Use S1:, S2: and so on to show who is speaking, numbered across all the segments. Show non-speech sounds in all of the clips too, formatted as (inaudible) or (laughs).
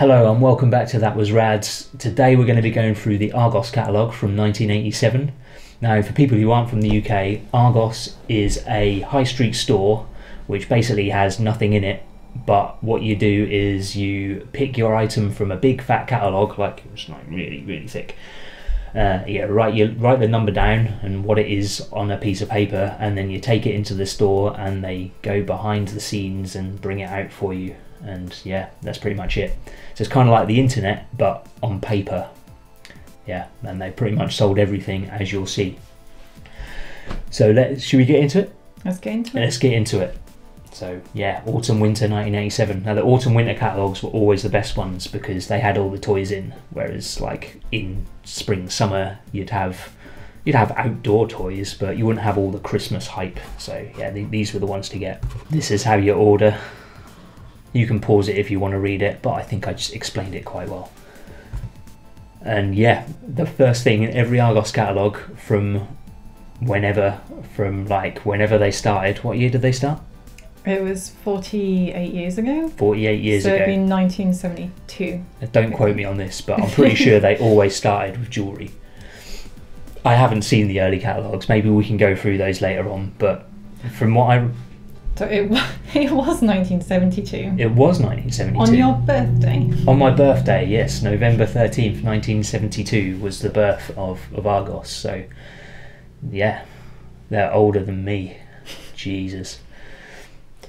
S1: Hello and welcome back to That Was Rads. Today we're going to be going through the Argos catalogue from 1987. Now, for people who aren't from the UK, Argos is a high street store which basically has nothing in it. But what you do is you pick your item from a big fat catalogue, like it's like really really thick. Uh, yeah, write you write the number down and what it is on a piece of paper, and then you take it into the store, and they go behind the scenes and bring it out for you. And yeah, that's pretty much it. So it's kind of like the internet, but on paper. Yeah, and they pretty much sold everything, as you'll see. So let should we get into it?
S2: Let's get into it.
S1: Let's get into it. So yeah, autumn winter 1987. Now the autumn winter catalogs were always the best ones because they had all the toys in, whereas like in spring summer you'd have you'd have outdoor toys, but you wouldn't have all the Christmas hype. So yeah, th- these were the ones to get. This is how you order. You can pause it if you want to read it, but I think I just explained it quite well. And yeah, the first thing in every Argos catalogue from whenever, from like whenever they started, what year did they start?
S2: It was 48 years ago.
S1: 48 years
S2: so
S1: ago.
S2: it'd been 1972.
S1: Uh, don't quote me on this, but I'm pretty (laughs) sure they always started with jewellery. I haven't seen the early catalogues. Maybe we can go through those later on. But from what I,
S2: So it, (laughs) it was 1972.
S1: it was 1972.
S2: On your birthday.
S1: On my birthday, yes, November 13th, 1972 was the birth of, of Argos. So, yeah, they're older than me. Jesus.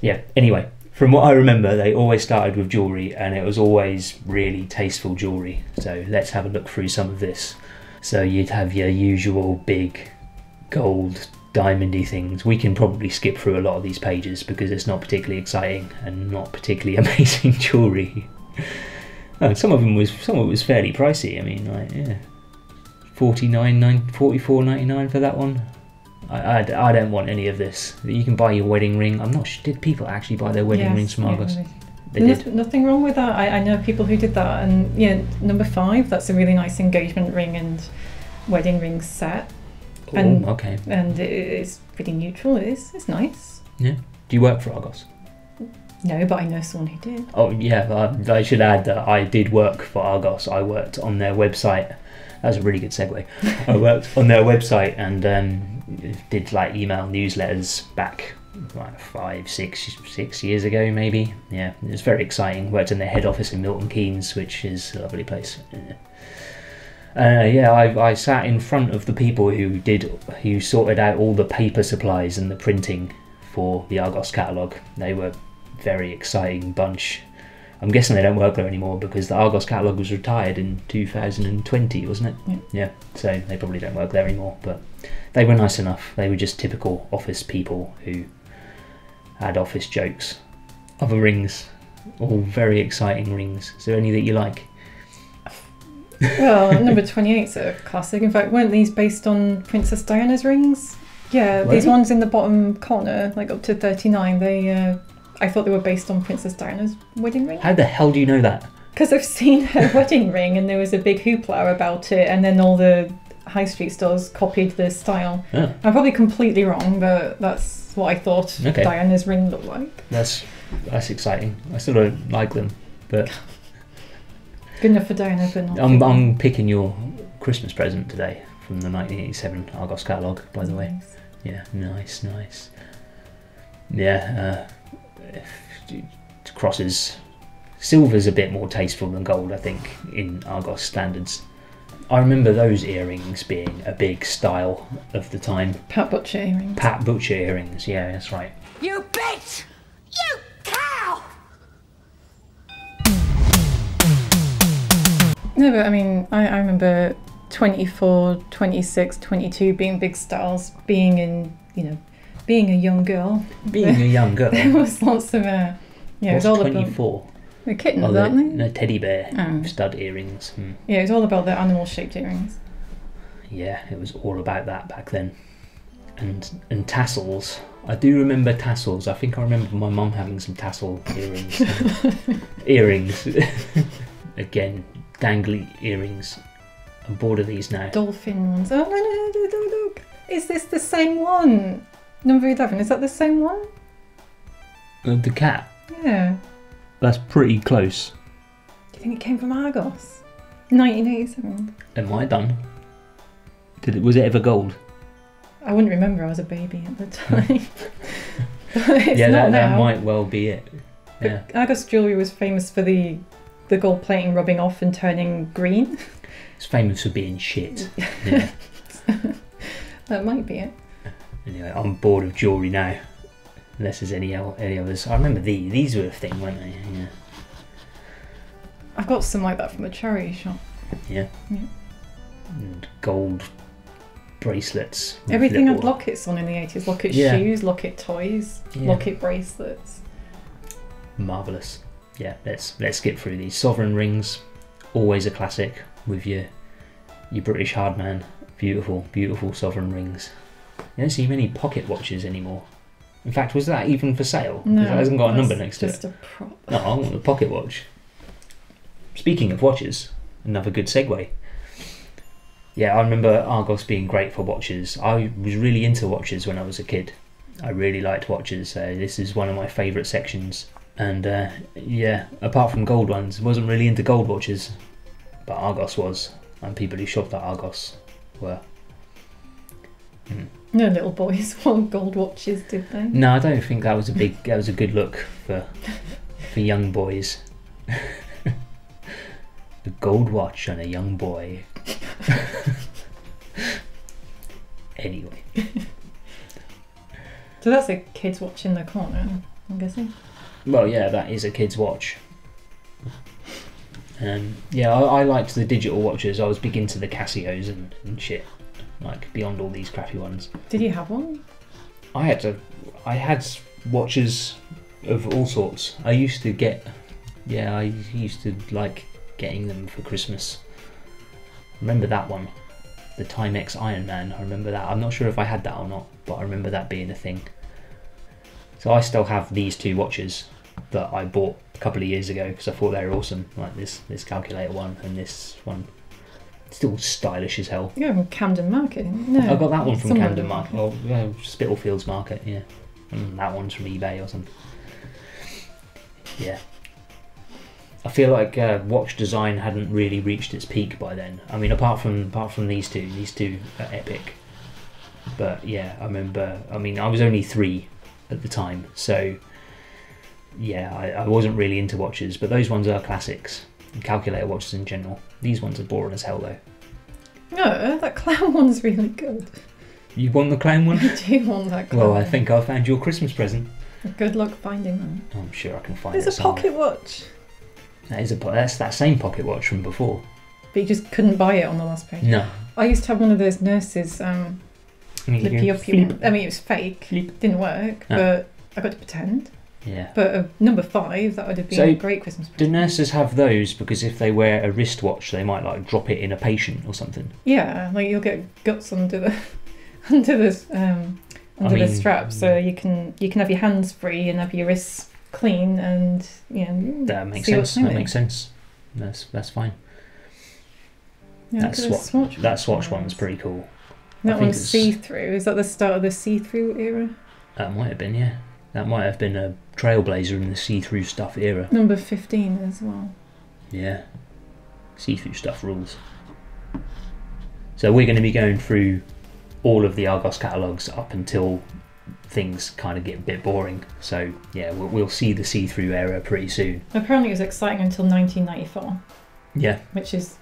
S1: Yeah, anyway, from what I remember, they always started with jewellery and it was always really tasteful jewellery. So, let's have a look through some of this. So, you'd have your usual big gold diamondy things. We can probably skip through a lot of these pages because it's not particularly exciting and not particularly (laughs) amazing jewellery. Oh, some of them was some of it was fairly pricey. I mean, like yeah, forty nine nine forty four ninety nine for that one. I, I, I don't want any of this. You can buy your wedding ring. I'm not sure. Did people actually buy their wedding
S2: Yes,
S1: rings from Argos?
S2: They No-
S1: did.
S2: Nothing wrong with that. I, I know people who did that. And yeah, number five, that's a really nice engagement ring and wedding ring set.
S1: Oh,
S2: and-
S1: okay.
S2: And it is pretty neutral. It is. It's nice. Yeah.
S1: Do you work for Argos?
S2: No, but I know someone who did.
S1: Oh yeah, I, I should add that I did work for Argos. I worked on their website. That was a really good segue. (laughs) I worked on their website and um, did like email newsletters back like five, six, six years ago, maybe. Yeah, it was very exciting. Worked in their head office in Milton Keynes, which is a lovely place. Yeah. Uh, yeah, I, I sat in front of the people who did, who sorted out all the paper supplies and the printing for the Argos catalogue. They were a very exciting bunch. I'm guessing they don't work there anymore because the Argos catalogue was retired in 2020, wasn't it?
S2: Yeah.
S1: so they probably don't work there anymore. But they were nice enough. They were just typical office people who had office jokes. Other rings, all very exciting rings. Is there any that you like?
S2: Well, number 28 is a classic. In fact, weren't these based on Princess Diana's rings? Yeah,
S1: Were
S2: these
S1: they?
S2: ones in the bottom corner, like up to 39, they, uh, I thought they were based on Princess Diana's wedding ring.
S1: How the hell do you know that?
S2: Because I've seen her (laughs) wedding ring and there was a big hoopla about it, and then all the high street stores copied the style.
S1: Oh,
S2: I'm probably completely wrong, but that's what I thought
S1: Okay.
S2: Diana's ring looked like.
S1: that's that's exciting. I still don't like them, but (laughs)
S2: Good enough for Diana, but not.
S1: I'm I'm picking your Christmas present today from the 1987 Argos catalogue, by the way.
S2: Nice.
S1: Yeah, nice, nice. Yeah, uh, crosses. Silver's a bit more tasteful than gold, I think, in Argos standards. I remember those earrings being a big style of the time.
S2: Pat Butcher earrings.
S1: Pat Butcher earrings, yeah, that's right.
S3: You
S2: No, but I mean, I, I remember 24, 26, 22 being big styles, being in, you know, being a young girl.
S1: Being a young girl, (laughs)
S2: There was lots of, uh, yeah, it was all about
S1: 24?
S2: the kittens,
S1: Oh, the,
S2: aren't they?
S1: no, teddy bear
S2: Oh.
S1: stud earrings. Hmm.
S2: Yeah, it was all about the animal shaped earrings.
S1: Yeah, it was all about that back then. And and tassels. I do remember tassels. I think I remember my mum having some tassel earrings. (laughs) earrings. (laughs) Again, dangly earrings. I'm bored of these now.
S2: Dolphin ones. Oh, no, no, no, no, look. Is this the same one? Number 11, is that the same one?
S1: Uh, the cat.
S2: Yeah.
S1: That's pretty close.
S2: Do you think it came from Argos? 1987.
S1: It might have done. Did it? Was it ever gold?
S2: I wouldn't remember. I was a baby at the (laughs) time. (laughs)
S1: Yeah, that, that might well be it. Yeah.
S2: Argos jewellery was famous for the the gold plating rubbing off and turning green.
S1: It's famous for being shit. Yeah. (laughs)
S2: That might be it.
S1: anyway, I'm bored of jewellery now. Unless there's any el- any others. I remember these. These were a thing, weren't they? Yeah.
S2: I've got some like that from a charity shop. Yeah.
S1: And gold bracelets.
S2: Everything had lockets on in the 80s. Locket
S1: Yeah.
S2: shoes, locket toys,
S1: Yeah.
S2: locket bracelets.
S1: Marvelous. Yeah, let's let's skip through these. Sovereign rings, always a classic with your your British hard man. Beautiful, beautiful sovereign rings. You don't see many pocket watches anymore. In fact, was that even for sale?
S2: No,
S1: it hasn't got a number next to it.
S2: just a prop.
S1: No, I want the pocket watch. Speaking of watches, another good segue. Yeah, I remember Argos being great for watches. I was really into watches when I was a kid. I really liked watches, so this is one of my favourite sections. And uh, yeah, apart from gold ones, wasn't really into gold watches, but Argos was, and people who shopped at Argos were.
S2: No little boys (laughs) wore gold watches, did they?
S1: No, I don't think that was a big. That was a good look for for young boys. (laughs) a gold watch on a young boy. (laughs) anyway,
S2: So that's a kid's watch in the corner, I'm guessing.
S1: Well, yeah, that is a kid's watch. Um, yeah, I, I liked the digital watches. I was big into the Casios and, and shit. Like beyond all these crappy ones.
S2: Did you have one?
S1: I had to, I had watches of all sorts. I used to get, yeah, I used to like getting them for Christmas. Remember that one, the Timex Iron Man. I remember that. I'm not sure if I had that or not, but I remember that being a thing. So I still have these two watches that I bought a couple of years ago because I thought they were awesome. Like this, this calculator one and this one. Still stylish as hell.
S2: You got from Camden Market. No.
S1: I got that one from
S2: Somewhere
S1: Camden Market. Oh, yeah, Spitalfields Market, yeah. And that one's from eBay or something. Yeah. I feel like uh, watch design hadn't really reached its peak by then. I mean, apart from apart from these two, these two are epic. But yeah, I remember. I mean, I was only three at the time, so yeah, I, I wasn't really into watches. But those ones are classics. Calculator watches in general. These ones are boring as hell, though.
S2: No, that clown (laughs) one's really good.
S1: You want the clown one? (laughs)
S2: I do want that clown.
S1: Well, I think I found your Christmas present.
S2: Good luck finding them.
S1: I'm sure I can find
S2: There's
S1: it
S2: a
S1: somewhere.
S2: pocket watch,
S1: That is a that's that same pocket watch from before.
S2: but you just couldn't buy it on the last page.
S1: No.
S2: I used to have one of those nurses, um, uppy one. I mean, it was fake.
S1: Flip.
S2: Didn't work,
S1: Ah.
S2: but I got to pretend.
S1: Yeah.
S2: But uh, number five, that would have been
S1: So,
S2: a great Christmas present.
S1: Do nurses have those because if they wear a wristwatch, they might like drop it in a patient or something?
S2: Yeah, like you'll get guts under the (laughs) under the um,
S1: I
S2: under the strap, so you can you can have your hands free and have your wrists clean, and you know
S1: That makes sense. That makes sense. That's that's fine.
S2: Yeah,
S1: that
S2: look at the
S1: swatch,
S2: swatch
S1: that swatch
S2: ones.
S1: one's pretty cool.
S2: That one's see through. Is that the start of the see through era?
S1: That might have been yeah. That might have been a trailblazer in the see-through stuff era.
S2: Number fifteen as well.
S1: Yeah. See-through stuff rules. So we're going to be going through all of the Argos catalogues up until things kind of get a bit boring. So yeah, we'll, we'll see the see-through era pretty soon.
S2: Apparently, it was exciting until 1994,
S1: Yeah,
S2: which is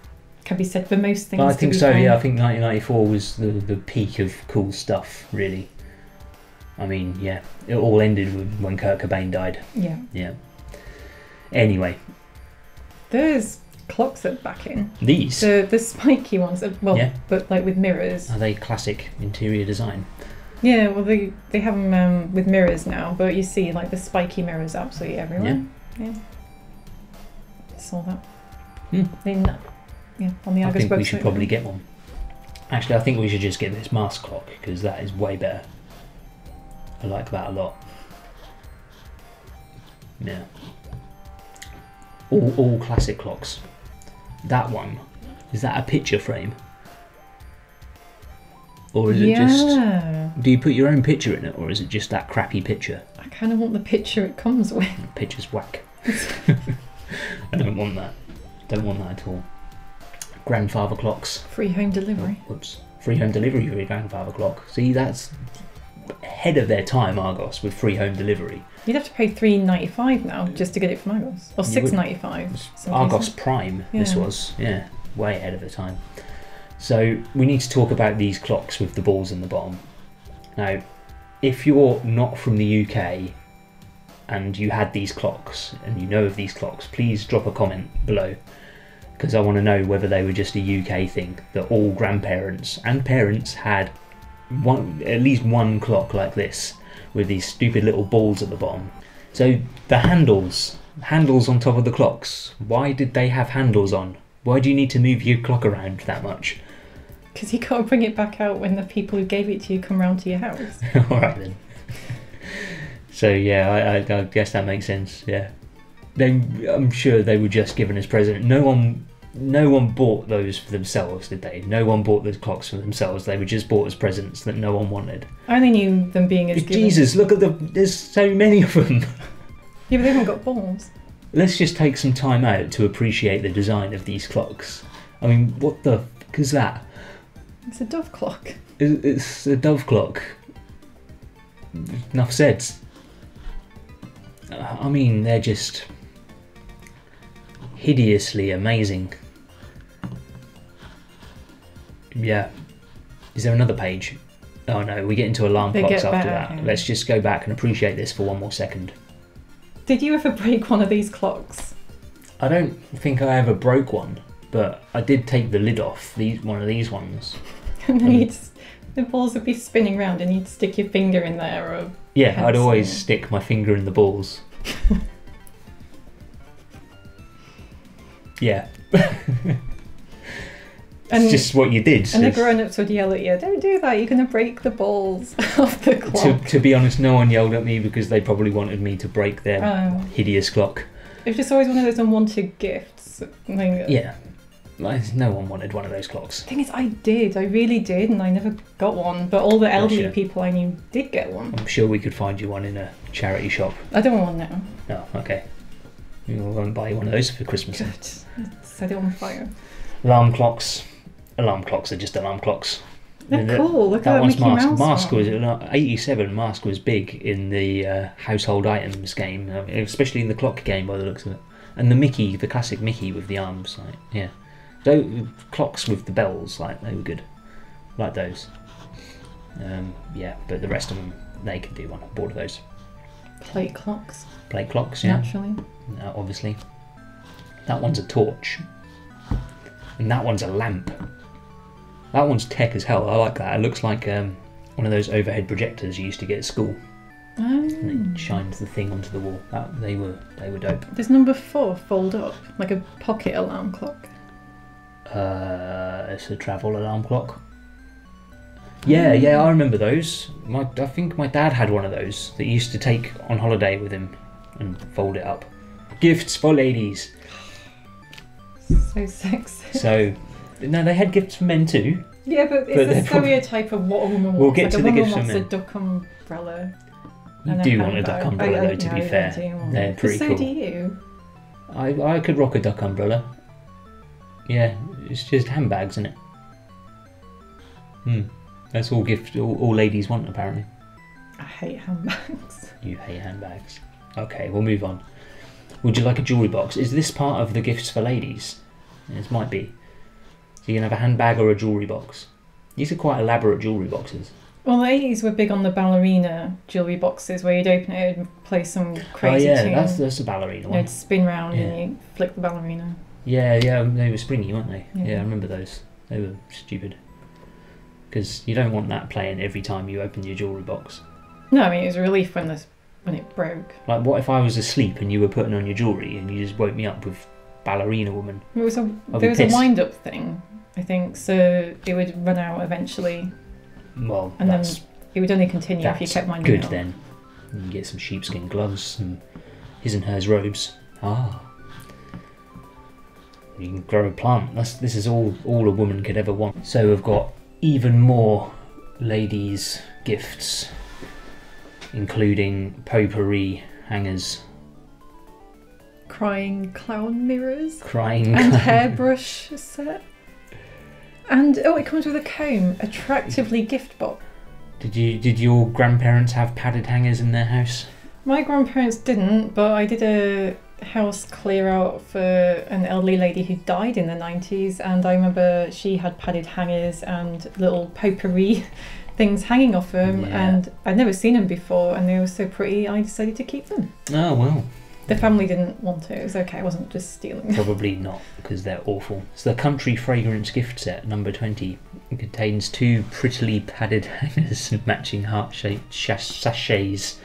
S2: can be said for most things.
S1: Well, I think so. Yeah, I think 1994 was the the peak of cool stuff. Really. I mean, yeah, it all ended with when Kurt Cobain died.
S2: Yeah,
S1: Yeah. Anyway,
S2: there's clocks at back in
S1: these
S2: the the spiky ones. uh, Well,
S1: Yeah.
S2: but like with mirrors.
S1: are they classic interior design?
S2: Yeah, well they they have them um, with mirrors now, but you see like the spiky mirrors absolutely everywhere. Yeah. Saw that.
S1: Hmm.
S2: In yeah on the
S1: I
S2: Argos
S1: think we
S2: website.
S1: should probably get one. Actually, I think we should just get this mask clock because that is way better. I like that a lot. Yeah. All, all classic clocks. That one, is that a picture frame? Or is it just. Do you put your own picture in it or is it just that crappy picture?
S2: I kind of want the picture it comes with.
S1: The picture's whack. (laughs) I don't want that. don't want that at all. Grandfather clocks.
S2: Free home delivery.
S1: Oh, whoops. Free home delivery for your grandfather clock. See, that's ahead of their time, Argos, with free home delivery.
S2: You'd have to pay three ninety five now just to get it from Argos, or
S1: six ninety five.
S2: six
S1: would.
S2: ninety five.
S1: Argos Prime, this was, yeah, way ahead of the time. So we need to talk about these clocks with the balls in the bottom. Now, if you're not from the UK and you had these clocks and you know of these clocks, please drop a comment below because I want to know whether they were just a UK thing that all grandparents and parents had one at least one clock like this with these stupid little balls at the bottom. So the handles, handles on top of the clocks. Why did they have handles on? Why do you need to move your clock around that much? (laughs)
S2: Because you can't bring it back out when the people who gave it to you come round to your house. (laughs)
S1: All right then. So yeah, I, I, I guess that makes sense. Yeah, they. I'm sure they were just given as present. No one, no one bought those for themselves, did they? No one bought those clocks for themselves. They were just bought as presents that no one wanted.
S2: I only knew them being as given.
S1: Jesus, look at the. There's so many of them. (laughs)
S2: Yeah, but they haven't got balls.
S1: Let's just take some time out to appreciate the design of these clocks. I mean, what the fuck is that?
S2: It's a dove clock.
S1: It- It's a dove clock. Enough said. Uh, I mean, they're just hideously amazing. Yeah. Is there another page? Oh no, we get into alarm
S2: They
S1: clocks after
S2: better,
S1: that.
S2: yeah.
S1: Let's just go back and appreciate this for one more second.
S2: Did you ever break one of these clocks?
S1: I don't think I ever broke one, but I did take the lid off. These one of these ones. (laughs)
S2: And then you'd, the balls would be spinning round and you'd stick your finger in there or
S1: Yeah, I'd always stick my finger in the balls. (laughs) yeah, (laughs)
S2: and,
S1: it's just what you did.
S2: and the
S1: It's-
S2: grown-ups would yell at you, "Don't do that! You're going to break the balls (laughs) off the clock."
S1: to be honest, no one yelled at me because they probably wanted me to break their
S2: Um,
S1: hideous clock.
S2: it was just always one of those unwanted gifts. Like,
S1: Yeah, like, no one wanted one of those clocks.
S2: The Thing is, I did. I really did, and I never got one. But all the elderly people I knew did get one.
S1: I'm sure we could find you one in a charity shop.
S2: I don't want one now.
S1: No, okay. We'll go and buy one of those for Christmas.
S2: Good. (laughs) Set it on fire.
S1: Alarm clocks. Alarm clocks are just alarm clocks.
S2: They're
S1: The-
S2: cool. Look at
S1: That
S2: that
S1: one's
S2: Mickey
S1: Mask.
S2: Mouse
S1: Mask
S2: one.
S1: was eighty-seven. Mask was big in the uh, household items game, I mean, especially in the clock game by the looks of it. And the Mickey, the classic Mickey with the arms, like yeah, those clocks with the bells, like they were good, like those. Um, yeah, but the rest of them they could do one. I bought those
S2: plate clocks.
S1: Plate clocks, yeah,
S2: Naturally.
S1: uh, obviously. That one's a torch, and that one's a lamp. That one's tech as hell. I like that. It looks like um, one of those overhead projectors you used to get at school. Oh. and
S2: Oh.
S1: it shines the thing onto the wall. That they were they were dope.
S2: Does number four fold up like a pocket alarm clock?
S1: Uh, it's a travel alarm clock. Yeah, yeah, I remember those. My I think my dad had one of those that he used to take on holiday with him and fold it up. Gifts for ladies.
S2: So sexy.
S1: So no, they had gifts for men too.
S2: Yeah, but
S1: But
S2: it's
S1: they're
S2: a
S1: probably-
S2: stereotype of what a woman wants.
S1: We'll get
S2: like
S1: to
S2: a
S1: the
S2: woman
S1: gifts
S2: wants a duck umbrella.
S1: You do want a duck umbrella
S2: I-
S1: though, to
S2: yeah,
S1: be
S2: I
S1: fair.
S2: do
S1: They're pretty
S2: so
S1: cool.
S2: do you.
S1: I I could rock a duck umbrella. Yeah, it's just handbags, isn't it? Hmm. That's all gift all, all ladies want apparently.
S2: I hate handbags.
S1: You hate handbags. Okay, we'll move on. Would you like a jewellery box? Is this part of the gifts for ladies? This might be. So you can have a handbag or a jewellery box. These are quite elaborate jewellery boxes.
S2: Well, the 80s were big on the ballerina jewellery boxes where you'd open it and play some oh, crazy
S1: oh yeah,
S2: tune.
S1: that's that's a ballerina one.
S2: You'd spin round
S1: Yeah.
S2: and you flick the ballerina.
S1: Yeah, yeah, um, they were springy, weren't they? Yeah,
S2: Yeah.
S1: I remember those. They were stupid. Because you don't want that playing every time you open your jewellery box.
S2: No, I mean, it was a relief when, this, when it broke.
S1: Like, what if I was asleep and you were putting on your jewellery and you just woke me up with ballerina woman?
S2: It was a,
S1: I'll
S2: there was a
S1: pissed.
S2: wind up thing, I think, so it would run out eventually
S1: Well,
S2: and
S1: that's
S2: then it would only continue if you kept winding
S1: good
S2: up.
S1: then. You can get some sheepskin gloves, and his and hers robes. Ah. You can grow a plant. That's this is all all a woman could ever want. So we've got even more ladies' gifts, including potpourri hangers.
S2: crying clown mirrors
S1: Crying.
S2: and hairbrush (laughs) set. And oh, it comes with a comb, attractively gift box.
S1: Did you did your grandparents have padded hangers in their house?
S2: My grandparents didn't, but I did a house clear out for an elderly lady who died in the 90s, and I remember she had padded hangers and little potpourri (laughs) things hanging off them,
S1: Yeah.
S2: and I'd never seen them before, and they were so pretty, I decided to keep them.
S1: Oh well,
S2: The family didn't want it, it was okay, I wasn't just stealing
S1: probably not because they're awful. It's the country fragrance gift set number twenty. It contains two prettily padded (laughs) hangers and matching heart-shaped sachets,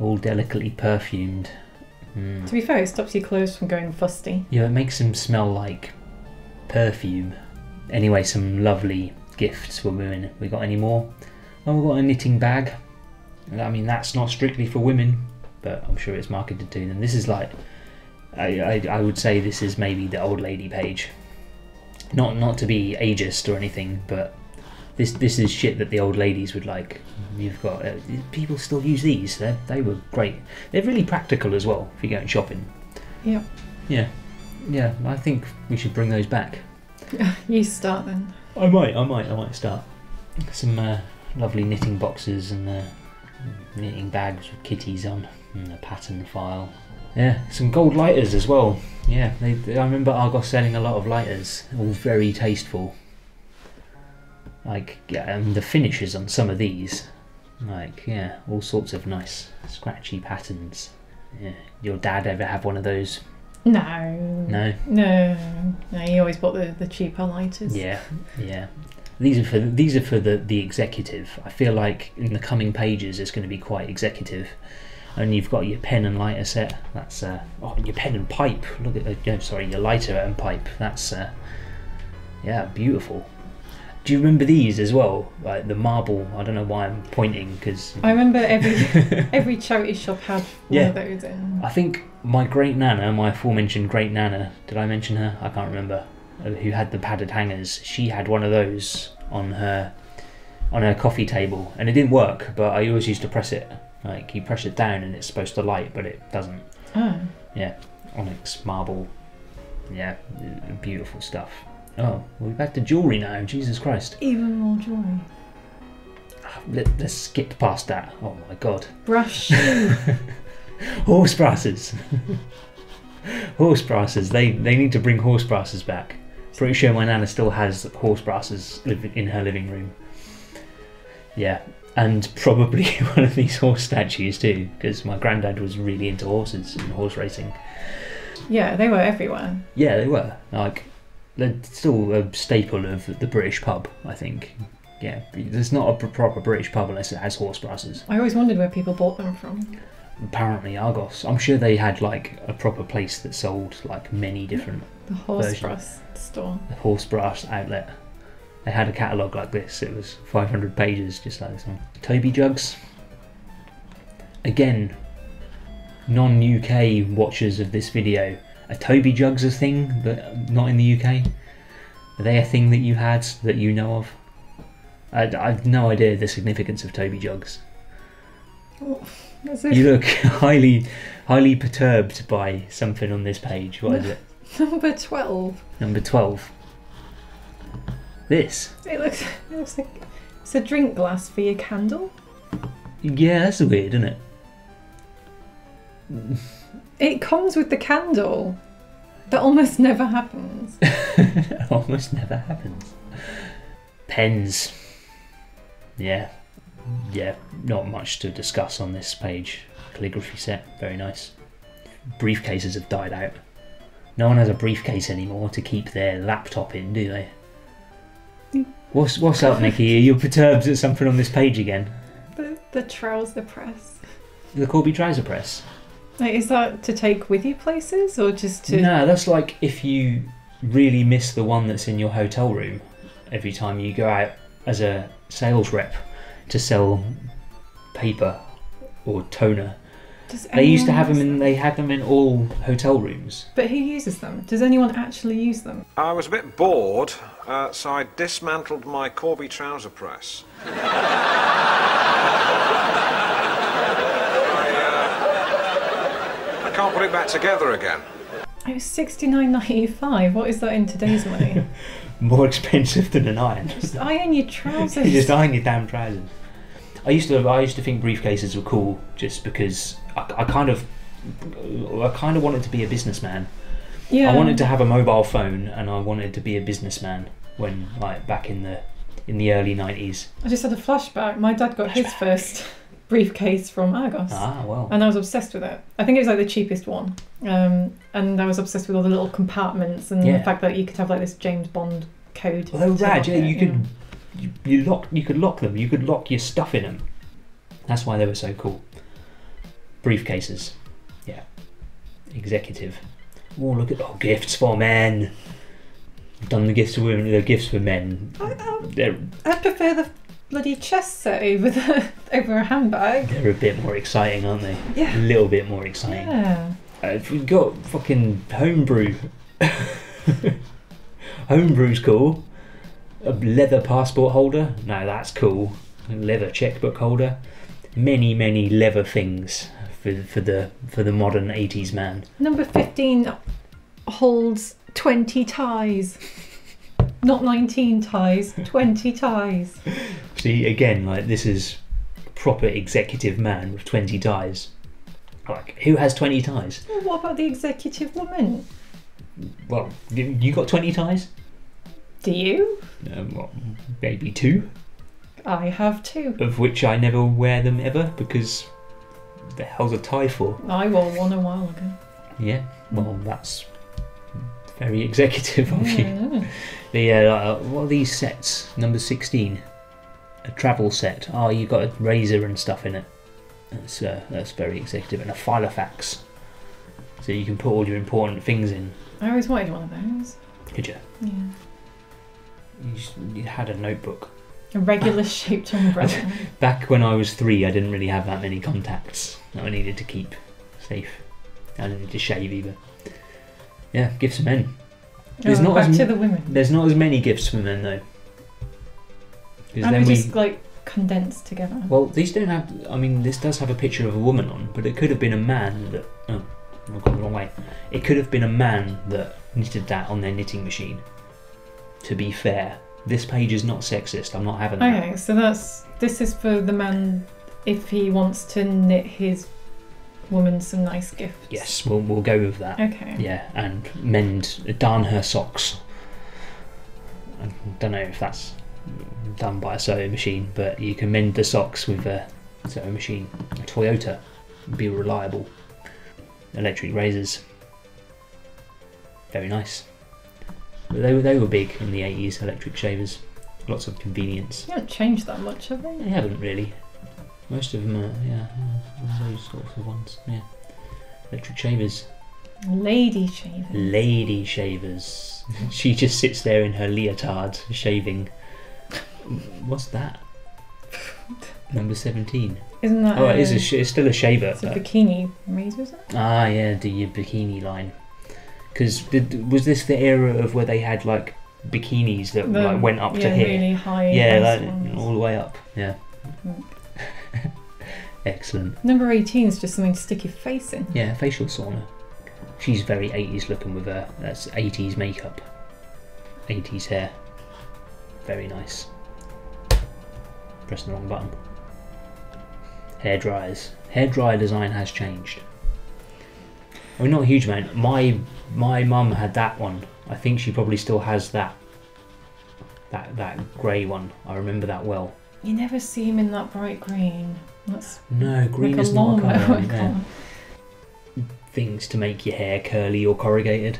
S1: all delicately perfumed. Mm.
S2: To be fair, it stops your clothes from going fusty.
S1: Yeah, it makes them smell like perfume. Anyway, some lovely gifts for women. We got any more? Oh, we got a knitting bag. I mean, that's not strictly for women, but I'm sure it's marketed to them. This is like, I, I, I would say this is maybe the old lady page. Not not to be ageist or anything, but this this is shit that the old ladies would like. You've got uh, people still use these. They they were great. They're really practical as well if you're going shopping.
S2: Yeah.
S1: Yeah, yeah. I think we should bring those back. (laughs)
S2: You start then.
S1: I might, I might, I might start. Some uh, lovely knitting boxes and uh, knitting bags with kitties on, and a pattern file. Yeah, some gold lighters as well. Yeah, they, they- I remember Argos selling a lot of lighters, all very tasteful. Like, yeah, and the finishes on some of these, like, yeah, all sorts of nice scratchy patterns. Yeah, your dad ever have one of those?
S2: No.
S1: No.
S2: No. No, he always bought the, the cheaper lighters.
S1: Yeah, yeah. These are for these are for the the executive. I feel like in the coming pages it's going to be quite executive. And you've got your pen and lighter set. That's uh, oh, your pen and pipe. Look at uh, no, sorry, your lighter and pipe. That's uh, yeah, beautiful. Do you remember these as well? Like the marble. I don't know why I'm pointing because
S2: I remember every (laughs) every charity shop had one
S1: Yeah.
S2: of those in.
S1: I think my great nana, my aforementioned great nana, did I mention her? I can't remember. uh, Who had the padded hangers? She had one of those on her on her coffee table, and it didn't work. But I always used to press it. Like you press it down, and it's supposed to light, but it doesn't.
S2: Oh.
S1: Yeah, onyx marble, yeah, beautiful stuff. Oh, we're back to jewellery now. Jesus Christ!
S2: Even more jewellery.
S1: Ah, let, let's skip past that. Oh my God!
S2: Brush. (laughs)
S1: horse brasses. (laughs) horse brasses. They they need to bring horse brasses back. Pretty sure my nana still has horse brasses in her living room. Yeah, and probably (laughs) one of these horse statues too, because my granddad was really into horses and horse racing.
S2: yeah, they were everywhere.
S1: Yeah, they were like they're still a staple of the British pub. I think. Yeah, there's not a proper British pub unless it has horse brasses.
S2: I always wondered where people bought them from.
S1: apparently Argos. I'm sure they had like a proper place that sold like many different
S2: The horse brass store.
S1: The horse brass outlet. They had a catalogue like this. It was 500 pages, just like this one. Toby jugs. Again, non-UK watchers of this video, are Toby jugs a thing, but not in the UK? Are they a thing that you had that you know of? I, I've no idea the significance of Toby jugs.
S2: Oh, it.
S1: You look (laughs) highly, highly perturbed by something on this page. What is it? (laughs)
S2: Number 12.
S1: Number 12. This.
S2: It looks, it looks like it's a drink glass for your candle.
S1: Yeah, that's weird, isn't it?
S2: It comes with the candle. That almost never happens. (laughs)
S1: Almost never happens. Pens. Yeah. Yeah, not much to discuss on this page. Calligraphy set, very nice. Briefcases have died out. No one has a briefcase anymore to keep their laptop in, do they? Mm. What's what's up, Nikki? You're perturbed at something on this page again.
S2: The, the trouser press.
S1: The Corby Trouser Press.
S2: Like, is that to take with you places or just to.
S1: No, that's like if you really miss the one that's in your hotel room every time you go out as a sales rep to sell paper or toner.
S2: Does
S1: They used to have them
S2: use
S1: in. They had them in all hotel rooms.
S2: But who uses them? Does anyone actually use them?
S4: I was a bit bored, uh, so I dismantled my Corby trouser press. (laughs) I, uh, I can't put it back together again.
S2: It was sixty nine ninety five. What is that in today's money? (laughs)
S1: More expensive than an iron.
S2: Just iron your (laughs) trousers.
S1: you just iron your damn trousers. I used to I used to think briefcases were cool just because I, I kind of I kind of wanted to be a businessman.
S2: yeah.
S1: I wanted to have a mobile phone and I wanted to be a businessman when like back in the in the early nineties.
S2: I just had a flashback. My dad got his first briefcase from Argos.
S1: Ah well.
S2: And I was obsessed with it. I think it was like the cheapest one. Um, and I was obsessed with all the little compartments and
S1: Yeah.
S2: the fact that you could have like this James Bond code.
S1: Oh
S2: to
S1: rad, yeah, you could you, you lock you could lock them. You could lock your stuff in them. That's why they were so cool. Briefcases, yeah. Executive. Oh look at oh gifts for men. I've done the gifts for women. The gifts for men.
S2: I, I, I prefer the bloody chest set over the (laughs) over a handbag.
S1: they're a bit more exciting, aren't they?
S2: Yeah.
S1: A little bit more exciting.
S2: Yeah.
S1: Uh, if we've got fucking homebrew. (laughs) Homebrew's cool. A leather passport holder. No, that's cool. A leather checkbook holder. Many, many leather things for, for the for the modern eighties man.
S2: Number fifteen holds twenty ties. Not nineteen ties, twenty ties.
S1: See again, like this is proper executive man with twenty ties. Like who has twenty ties?
S2: Well, what about the executive woman?
S1: Well, you, got twenty ties?
S2: Do you?
S1: Um, well, maybe two.
S2: I have two.
S1: of which I never wear them ever because the hell's a tie for?
S2: I wore one a while ago.
S1: Yeah, well, that's very executive of you.
S2: Yeah.
S1: The uh, what are these sets? Number sixteen, a travel set. Oh, you've got a razor and stuff in it. That's uh, that's very executive, and a filofax, so you can put all your important things in.
S2: I always wanted one of those.
S1: Could you?
S2: Yeah.
S1: You, just, you had a notebook.
S2: A regular (laughs) shaped umbrella. (laughs)
S1: Back when I was three, I didn't really have that many contacts that I needed to keep safe. I didn't need to shave either. Yeah, gifts for men. Oh, there's
S2: Oh,
S1: not
S2: back
S1: as
S2: to
S1: m-
S2: the women.
S1: There's not as many gifts for men though.
S2: And
S1: then
S2: we
S1: we.
S2: just like condensed together.
S1: Well, these don't have. I mean, this does have a picture of a woman on, but it could have been a man that. Oh, I've gone the wrong way. It could have been a man that knitted that on their knitting machine. To be fair, this page is not sexist. I'm not having that.
S2: Okay, so that's this is for the man if he wants to knit his woman some nice gifts.
S1: Yes, we'll we'll go with that.
S2: Okay.
S1: Yeah, and mend, darn her socks. I don't know if that's done by a sewing machine, but you can mend the socks with a sewing machine. A Toyota be reliable. Electric razors. Very nice. They were they were big in the eighties. Electric shavers, lots of convenience.
S2: You haven't changed that much, have they?
S1: They haven't really. Most of them are yeah, those sorts of ones. Yeah, electric shavers.
S2: Lady shaver.
S1: lady shavers. (laughs) She just sits there in her leotard shaving. What's that? Number seventeen.
S2: Isn't that
S1: Oh,
S2: a,
S1: it is a sh- it's still a shaver.
S2: it's a
S1: but-
S2: bikini razor, is it?
S1: Ah, yeah, the bikini line. Because was this the era of where they had like bikinis that
S2: The-
S1: like went up
S2: yeah,
S1: to here?
S2: really high.
S1: yeah, like, all the way up. Yeah.
S2: Mm.
S1: Excellent.
S2: Number 18 is just something to stick your face in.
S1: Yeah, facial sauna. She's very 80s looking with her. That's 80s makeup. 80s hair. Very nice. Press the wrong button. Hair dryers. Hair dryer design has changed. I mean, not a huge amount. My my mum had that one. I think she probably still has that. That that grey one. I remember that well.
S2: You never see him in that bright green. That's
S1: No, green
S2: like
S1: is not colour. (laughs) yeah. Things to make your hair curly or corrugated.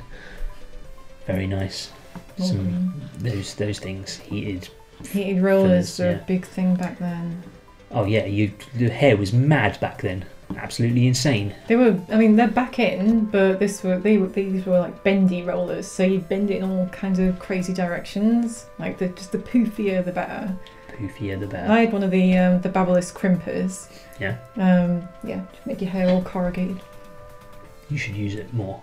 S1: Very nice. Some those those things heated.
S2: Heated rollers were
S1: yeah.
S2: a big thing back then.
S1: Oh yeah, you the hair was mad back then. Absolutely insane.
S2: They were, I mean, they're back in, but this were they were these were like bendy rollers, so you'd bend it in all kinds of crazy directions. Like the just the poofier the better.
S1: Poofier the better.
S2: I had one of the um, the Babyliss crimpers.
S1: Yeah.
S2: Um, yeah, to make your hair all corrugated.
S1: You should use it more.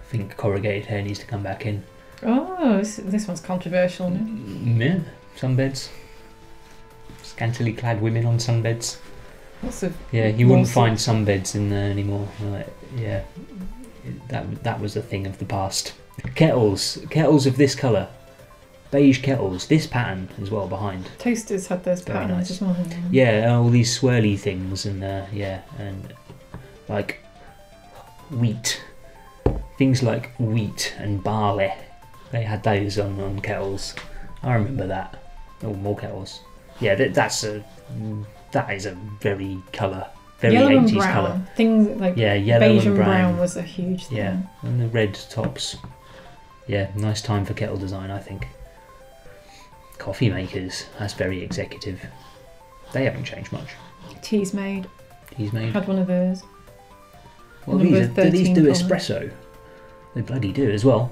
S1: I think corrugated hair needs to come back in.
S2: Oh, this, this one's controversial. no?
S1: Mm, Yeah, sunbeds. Scantily clad women on sunbeds.
S2: Lots of
S1: Yeah, you wouldn't find sunbeds in there anymore. Like, yeah, that that was a thing of the past. Kettles, kettles of this colour, beige kettles. This pattern as well behind.
S2: toasters had those
S1: Very
S2: patterns
S1: nice.
S2: as well.
S1: Yeah, all these swirly things and uh, yeah, and like wheat, things like wheat and barley. They had those on, on kettles. I remember that. Oh, more kettles. Yeah, that, that's a that is a very colour, very
S2: Yellow and
S1: eighties
S2: brown.
S1: colour.
S2: Things like
S1: Yeah, yellow
S2: beige
S1: and
S2: and brown.
S1: brown.
S2: was a huge thing.
S1: Yeah, and the red tops. Yeah, nice time for kettle design, I think. Coffee makers, that's very executive. They haven't changed much. Teasmade.
S2: Tea's made. Had one of those.
S1: Well, these, are, do these do espresso? They bloody do as well.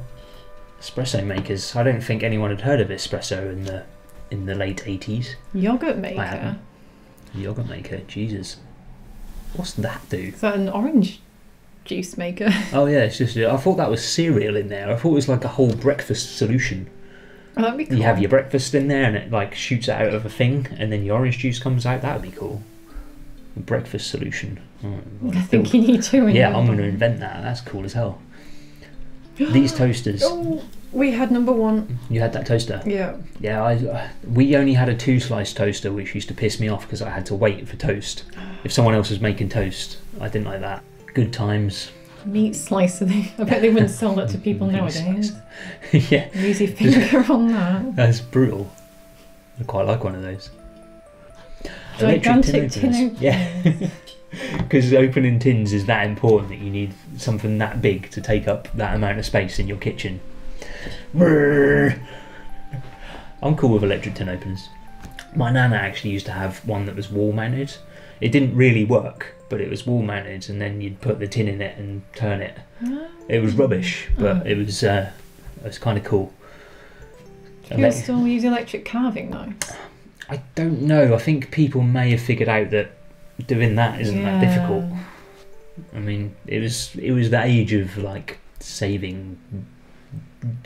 S1: Espresso makers. I don't think anyone had heard of espresso in the in the late eighties.
S2: Yogurt maker.
S1: Yogurt maker. Jesus, what's that do?
S2: Is that an orange juice maker?
S1: Oh yeah, it's just. I thought that was cereal in there. I thought it was like a whole breakfast solution.
S2: Oh, that'd be cool.
S1: You have your breakfast in there, and it like shoots it out of a thing, and then your orange juice comes out. That would be cool. A breakfast solution. Oh,
S2: I think you need to.
S1: Yeah, I'm going to invent that. That's cool as hell. These (gasps) toasters.
S2: Oh, we had number one.
S1: You had that toaster.
S2: Yeah.
S1: Yeah, I, uh, we only had a two slice toaster, which used to piss me off because I had to wait for toast. If someone else was making toast, I didn't like that. Good times.
S2: Meat slicer. They, (laughs) I bet they wouldn't sell that to people nowadays. (laughs)
S1: yeah,
S2: your finger (laughs) on that.
S1: that's brutal. I quite like one of those.
S2: Gigantic tin openers.
S1: Yeah, because opening tins is that important that you need something that big to take up that amount of space in your kitchen. I'm cool with electric tin openers. My nana actually used to have one that was wall mounted. It didn't really work, but it was wall mounted, and then you'd put the tin in it and turn it. It was rubbish, but
S2: Oh.
S1: it was uh, it was kind of cool. You
S2: still use electric carving though.
S1: I don't know. I think people may have figured out that doing that isn't that difficult. I mean, it was it was the age of like saving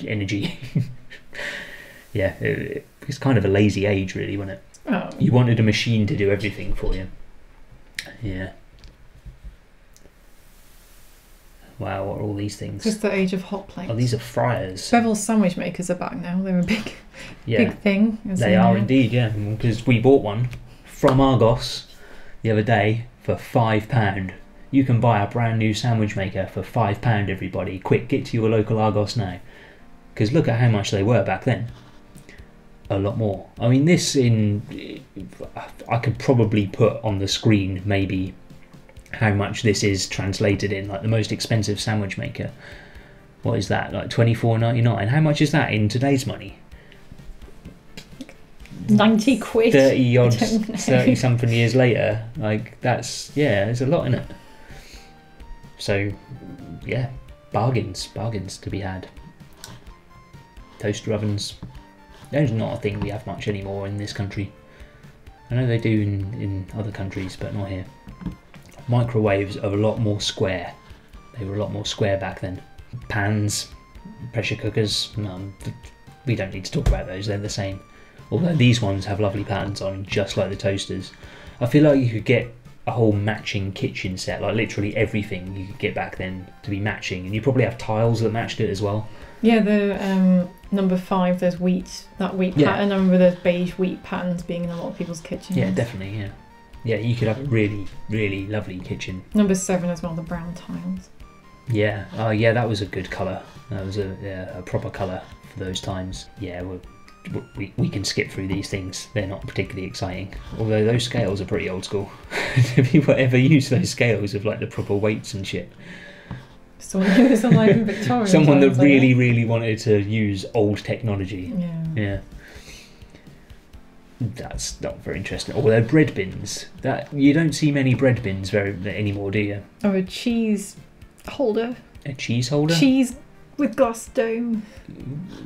S1: energy. (laughs) yeah, it, it's kind of a lazy age, really, wasn't it?
S2: Oh.
S1: You wanted a machine to do everything for you. Yeah. Wow, what are all these things?
S2: Just the age of hot plates.
S1: Oh, these are fryers.
S2: Breville's sandwich makers are back now. They're a big,
S1: Yeah,
S2: big thing.
S1: they are
S2: know.
S1: indeed. Yeah, mm, because we bought one from Argos the other day for five pound. You can buy a brand new sandwich maker for five pound. Everybody, quick, get to your local Argos now. Because look at how much they were back then. A lot more. I mean, this in I could probably put on the screen maybe how much this is translated in. Like the most expensive sandwich maker. What is that? Like twenty four ninety nine. How much is that in today's money?
S2: 90 quid.
S1: 30 odd, (laughs)
S2: I don't know.
S1: 30 something years later, like that's, yeah, there's a lot in it. So, yeah, bargains, bargains to be had. Toaster ovens, those are not a thing we have much anymore in this country. I know they do in, in other countries, but not here. Microwaves are a lot more square. They were a lot more square back then. Pans, pressure cookers, um, we don't need to talk about those, they're the same although these ones have lovely patterns on just like the toasters i feel like you could get a whole matching kitchen set like literally everything you could get back then to be matching and you probably have tiles that matched it as well
S2: Yeah, the um, number five, there's wheat, that wheat
S1: Yeah.
S2: pattern. I remember there's beige wheat patterns being in a lot of people's kitchens.
S1: yeah definitely yeah yeah you could have a really really lovely kitchen.
S2: Number seven as well, the brown tiles.
S1: yeah oh yeah that was a good color that was a, yeah, a proper color for those times. Yeah we we, we can skip through these things. They're not particularly exciting. Although those scales are pretty old school. (laughs) If people ever used those scales of like the proper weights and shit?
S2: Someone who was alive in Victoria. (laughs)
S1: someone that really really wanted to use old technology.
S2: Yeah.
S1: yeah that's not very interesting Or they're bread bins that you don't see many bread bins very anymore do you
S2: Or a cheese holder.
S1: a cheese holder
S2: Cheese with glass dome.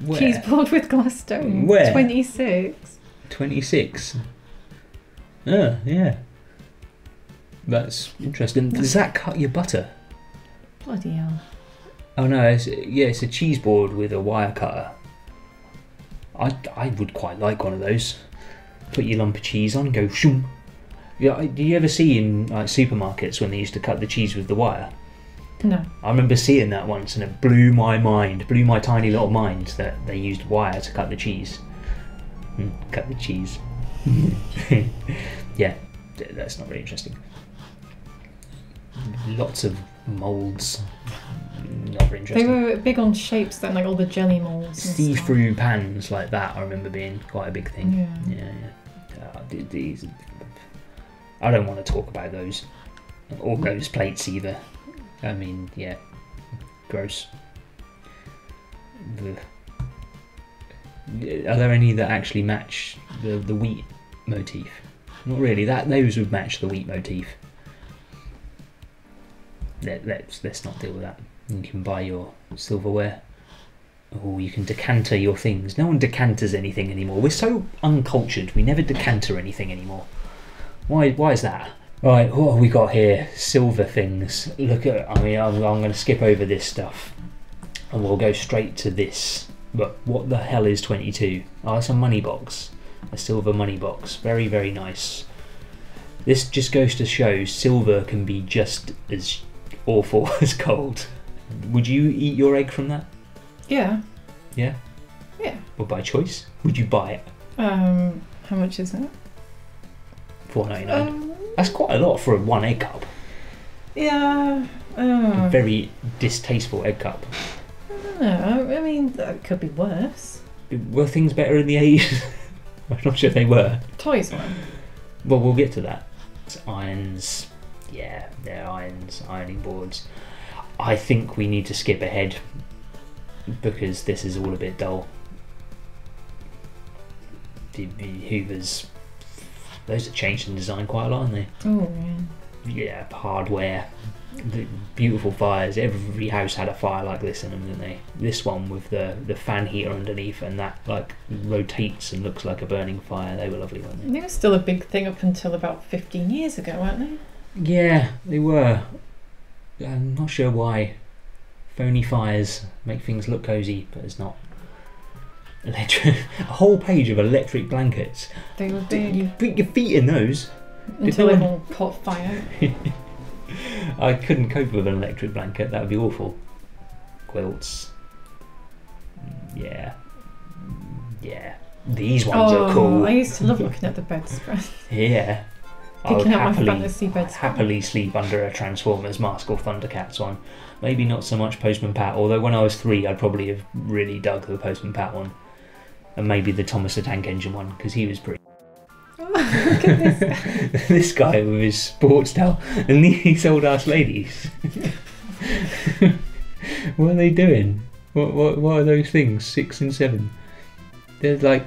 S1: Where?
S2: Cheese board with glass dome.
S1: Where?
S2: 26.
S1: 26 oh yeah that's interesting does that cut your butter
S2: Bloody hell.
S1: oh no it's, yeah it's a cheese board with a wire cutter I, I would quite like one of those put your lump of cheese on go shoom Yeah, do you ever see in like supermarkets when they used to cut the cheese with the wire?
S2: No.
S1: I remember seeing that once, and it blew my mind, blew my tiny little mind that they used wire to cut the cheese. Mm, cut the cheese. (laughs) yeah, that's not very interesting. Lots of molds. Not very interesting.
S2: They were big on shapes then, like all the jelly molds.
S1: See-through pans like that, I remember being quite a big thing.
S2: Yeah.
S1: Yeah, yeah. Uh, these, I don't want to talk about those or those plates either. I mean, yeah, gross. Ugh. Are there any that actually match the the wheat motif? Not really. That those would match the wheat motif. Let, let's let's not deal with that. You can buy your silverware. Or you can decanter your things. No one decanters anything anymore. We're so uncultured. We never decanter anything anymore. Why? Why is that? Right, what have we got here? Silver things. Look at. I mean, I'm, I'm going to skip over this stuff, and we'll go straight to this. But what the hell is 22? Oh, it's a money box. A silver money box. Very, very nice. This just goes to show silver can be just as awful (laughs) as gold. Would you eat your egg from that?
S2: Yeah.
S1: Yeah.
S2: Yeah.
S1: Or by choice? Would you buy it?
S2: Um, how much is it?
S1: Four ninety nine.
S2: Um,
S1: That's quite a lot for a one egg cup.
S2: yeah. Uh,
S1: Very distasteful egg cup.
S2: I don't know. I mean, that could be worse.
S1: Were things better in the eighties? (laughs) I'm not sure they were.
S2: Toys one.
S1: Well, we'll get to that. It's irons. Yeah, they're irons, ironing boards. I think we need to skip ahead because this is all a bit dull. The, the Hoovers, those have changed in design quite a lot, haven't they?
S2: Oh yeah.
S1: yeah, hardware, the beautiful fires. Every house had a fire like this in them, didn't they? This one with the the fan heater underneath and that like rotates and looks like a burning fire. They were lovely, weren't
S2: They were still a big thing up until about 15 years ago, weren't they?
S1: they? Yeah, they were. I'm not sure why. Phony fires make things look cosy, but it's not. Electric, (laughs) a whole page of electric blankets.
S2: They were
S1: You put your feet in those.
S2: until
S1: they-
S2: everyone caught fire. (laughs)
S1: I couldn't cope with an electric blanket. That would be awful. Quilts. Mm, Yeah. Mm, Yeah. These ones
S2: oh,
S1: are cool.
S2: I used to love looking at the bedspread. (laughs)
S1: Yeah. I would
S2: Picking out my
S1: happily,
S2: fantasy bedspread.
S1: happily sleep under a Transformers mask or Thundercats one. Maybe not so much Postman Pat, although when I was three, I'd probably have really dug the Postman Pat one. And maybe the Thomas the Tank Engine one, because he was pretty. (laughs)
S2: Look at this. (laughs)
S1: this guy with his sports towel and these old ass ladies. (laughs) what are they doing? What, what what are those things? Six and seven. They're like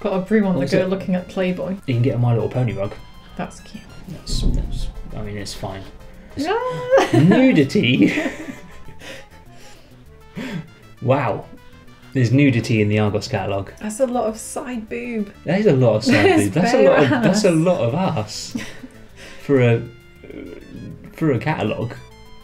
S2: Got a broom on the go looking at Playboy.
S1: you can get a My Little Pony rug.
S2: That's cute.
S1: That's, that's I mean it's fine. Nudity. wow. There's nudity in the Argos catalogue.
S2: That's a lot of side boob.
S1: That is a lot of side
S2: There's
S1: boob. That's a lot. Of,
S2: bare
S1: that's a
S2: ass.
S1: lot of ass for a for a catalogue.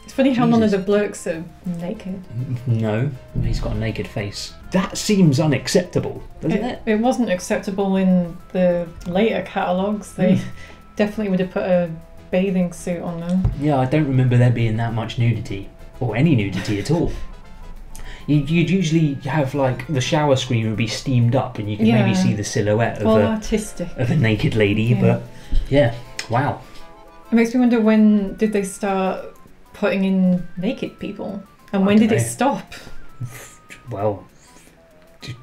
S2: It's funny how none of the blokes are naked.
S1: No, he's got a naked face. That seems unacceptable, doesn't it?
S2: It, it wasn't acceptable in the later catalogues. They
S1: Hmm. (laughs)
S2: definitely would have put a bathing suit on them.
S1: Yeah, I don't remember there being that much nudity, or any nudity at all. You'd, you'd usually have like the shower screen would be steamed up, and you could maybe see the silhouette of a
S2: artistic.
S1: of a naked lady.
S2: Yeah.
S1: But yeah, wow.
S2: It makes me wonder when did they start putting in naked people, and
S1: I
S2: when did it stop?
S1: Well, d-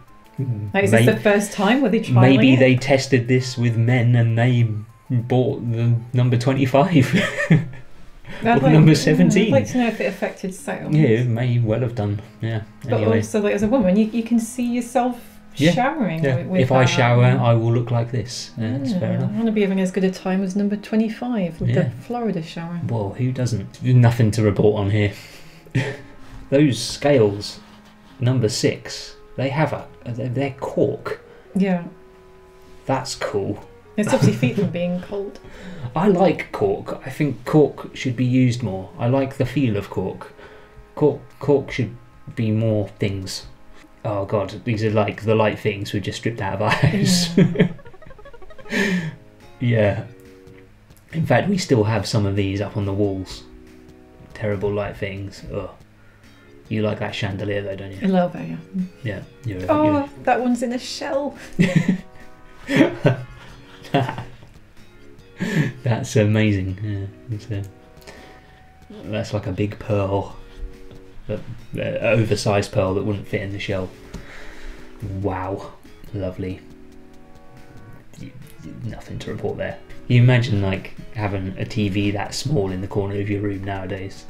S2: Like, is
S1: may-
S2: this the first time were they
S1: maybe they tested this with men and they bought the number twenty-five. (laughs)
S2: I'd
S1: or number
S2: yeah,
S1: 17.
S2: I'd like to know if it affected sales.
S1: yeah, it may well have done. Yeah.
S2: But
S1: Anyway.
S2: also, like as a woman, you, you can see yourself
S1: Yeah,
S2: showering.
S1: Yeah.
S2: With, with
S1: if I shower, I will look like this. Yeah, that's fair enough.
S2: I want to be having as good a time as number 25 with
S1: Yeah.
S2: the Florida shower.
S1: Well, who doesn't? Nothing to report on here. (laughs) Those scales, number six, they have a. They're, they're cork.
S2: Yeah.
S1: That's cool.
S2: It stops your feet from being cold. (laughs)
S1: I like cork. I think cork should be used more. I like the feel of cork. Cork, cork should be more things. Oh god, these are like the light things we just stripped out of our house. (laughs) Yeah. In fact, we still have some of these up on the walls. Terrible light things. Ugh. You like that chandelier though, don't you?
S2: I love it. Yeah.
S1: Yeah. You're,
S2: Oh, that one's in a shell. (laughs) (laughs)
S1: That's amazing. Yeah. It's a, that's like a big pearl. A, a oversized pearl that wouldn't fit in the shell. Wow. Lovely. Y- y- Nothing to report there. You imagine like having a TV that small in the corner of your room nowadays.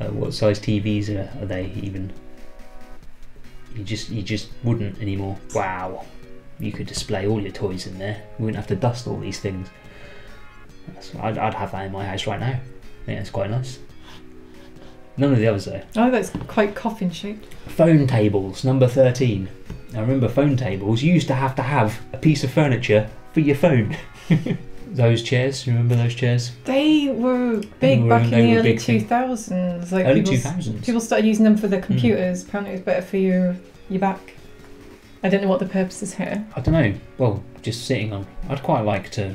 S1: Uh, what size TVs are, are they even? You just you just wouldn't anymore. Wow, you could display all your toys in there. You wouldn't have to dust all these things. That's, I'd, I'd have that in my house right now. I think that's quite nice. None of the others though.
S2: Oh, that's quite coffin shaped.
S1: Phone tables, number 13. I remember phone tables. You used to have to have a piece of furniture for your phone. (laughs) those chairs, remember those chairs?
S2: They were big
S1: were-
S2: back in the early
S1: big thing.
S2: 2000s. Like
S1: Early
S2: people,
S1: 2000s.
S2: people started using them for their hmm. computers. Apparently, it was better for your your back. I don't know what the purpose is here.
S1: I don't know. Well, just sitting on. I'd quite like to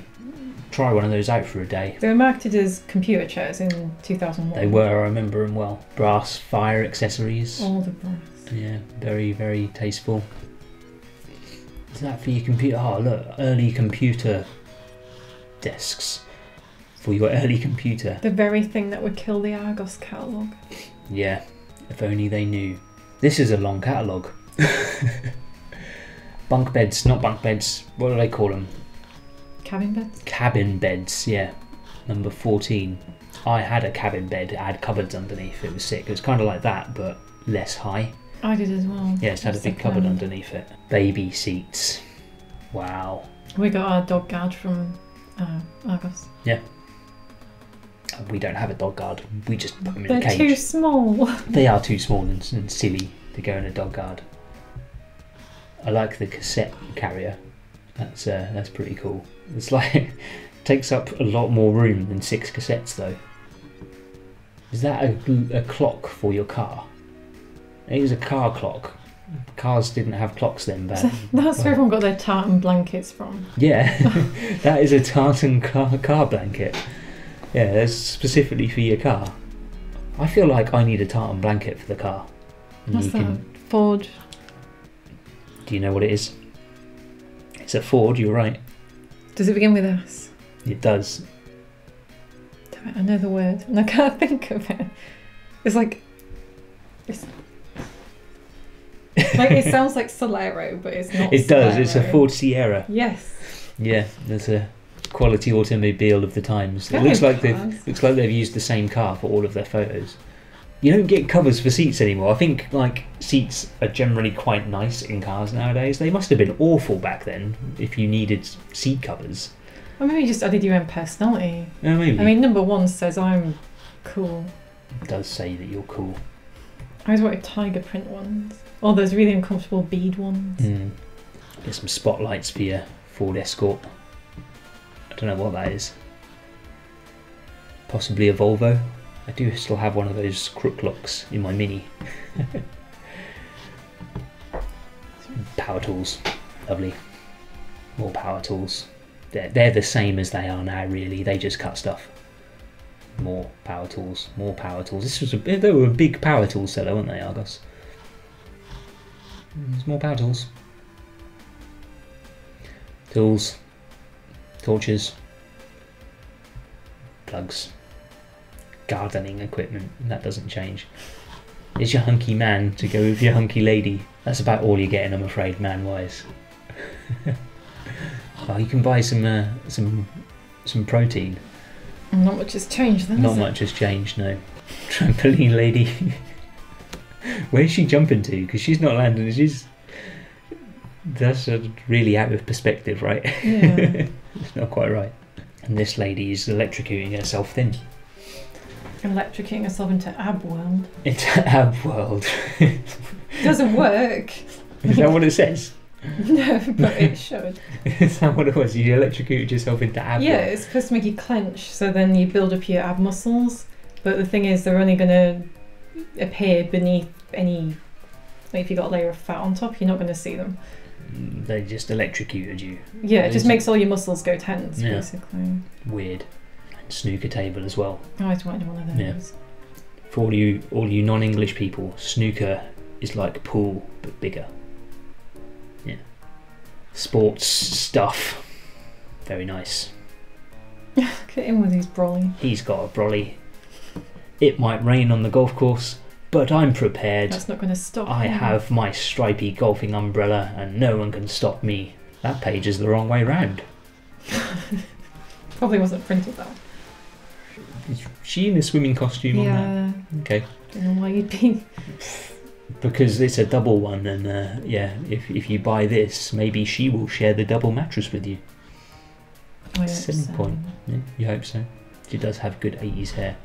S1: try one of those out for a day.
S2: They were marketed as computer chairs in 2001.
S1: They were, I remember them well. Brass fire accessories.
S2: All the brass.
S1: Yeah, very, very tasteful. Is that for your computer? Oh, look, early computer desks. For your early computer.
S2: The very thing that would kill the Argos catalogue.
S1: Yeah, if only they knew. This is a long catalogue. (laughs) bunk beds, not bunk beds. What do they call them?
S2: Cabin beds.
S1: Cabin beds, yeah. Number 14. I had a cabin bed, it had cupboards underneath. It was sick. It was kind of like that, but less high.
S2: I did as well.
S1: Yeah, it's had a big cupboard underneath it. Baby seats. Wow.
S2: We got our dog guard from uh, Argos. Yeah.
S1: We don't have a dog guard. We just put them in
S2: They're
S1: a cage.
S2: They're too small.
S1: They are too small and, and silly to go in a dog guard. I like the cassette carrier. That's uh, that's pretty cool. It's like (laughs) takes up a lot more room than six cassettes though. Is that a, a clock for your car? It is a car clock. Cars didn't have clocks then, but (laughs)
S2: That's where everyone got their tartan blankets from.
S1: yeah, (laughs) that is a tartan car car blanket. Yeah, that's specifically for your car. I feel like I need a tartan blanket for the car. And
S2: What's that?
S1: can-
S2: Ford.
S1: Do you know what it is? It's a Ford, you're right.
S2: Does it begin with S?
S1: It does.
S2: Damn it, I know the word and I can't (laughs) think of it. It's like. It's, like it sounds like Solero, but it's not.
S1: It does, it's a Ford Sierra.
S2: Yes.
S1: Yeah, there's a quality automobile of the times. It looks like they've looks like they've used the same car for all of their photos. You don't get covers for seats anymore. I think like seats are generally quite nice in cars nowadays. They must have been awful back then if you needed seat covers.
S2: Or maybe you just added your own personality.
S1: Oh, maybe.
S2: I mean, number one says I'm cool.
S1: it does say that you're cool.
S2: I always wanted tiger print ones. Or those really uncomfortable bead ones.
S1: Mm. Get some spotlights for your Ford Escort. I don't know what that is. Possibly a Volvo. I do still have one of those crook locks in my Mini. (laughs) power tools, lovely. More power tools. They're, they're the same as they are now, really. They just cut stuff. More power tools, more power tools. This was a they were a big power tool seller, weren't they, Argos? Hmm. There's more power tools. Tools, torches, plugs, gardening equipment. That doesn't change. It's your hunky man to go with your hunky lady? That's about all you're getting, I'm afraid, man-wise. (laughs) well, you can buy some uh, some some protein.
S2: Not much has changed then.
S1: Not
S2: has it?
S1: much has changed, no. (laughs) Trampoline lady. (laughs) Where's she jumping to? Because she's not landing. She's that's really out of perspective, right?
S2: Yeah.
S1: it's not quite right. And this lady is electrocuting herself thin
S2: Electrocuting yourself into ab world. (laughs)
S1: into ab world.
S2: It (laughs) doesn't work.
S1: is that what it says? (laughs)
S2: no, but it should.
S1: is that what it was? You electrocuted yourself into ab
S2: Yeah,
S1: world?
S2: it's supposed to make you clench, so then you build up your ab muscles. But the thing is, they're only going to appear beneath any. Like if you've got a layer of fat on top, you're not going to see them.
S1: Mm, they just electrocuted you.
S2: Yeah, it just makes all your muscles go tense,
S1: Yeah.
S2: basically.
S1: Weird. Snooker table as well.
S2: I always wanted one of those.
S1: Yeah. For all you all you non-English people, snooker is like pool but bigger. Yeah. Sports stuff. Very nice.
S2: Look at him with his brolly.
S1: He's got a brolly. It might rain on the golf course, but I'm prepared.
S2: That's not going to stop.
S1: I have my stripy golfing umbrella and no one can stop me. That page is the wrong way round. (laughs)
S2: Probably wasn't printed that.
S1: Is she in a swimming costume on that? Okay.
S2: Don't know why you'd be.
S1: Because it's a double one, and uh, yeah, if, if you buy this, maybe she will share the double mattress with you.
S2: I
S1: Selling
S2: so.
S1: point. Yeah, you hope so. She does have good 80s hair.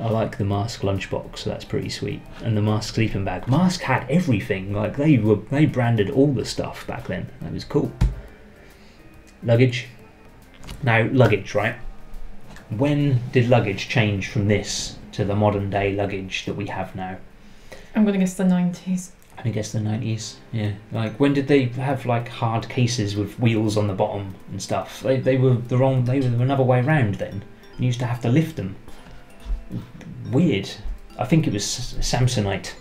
S1: I like the Mask lunchbox, so that's pretty sweet. And the Mask sleeping bag. Mask had everything. Like they were, they branded all the stuff back then. That was cool. Luggage. Now luggage, right? When did luggage change from this to the modern day luggage that we have now?
S2: I'm going to guess the 90s.
S1: I'm going to guess the nineties. Yeah, like when did they have like hard cases with wheels on the bottom and stuff? They, they were the wrong. They were another way round then. You used to have to lift them. Weird. I think it was Samsonite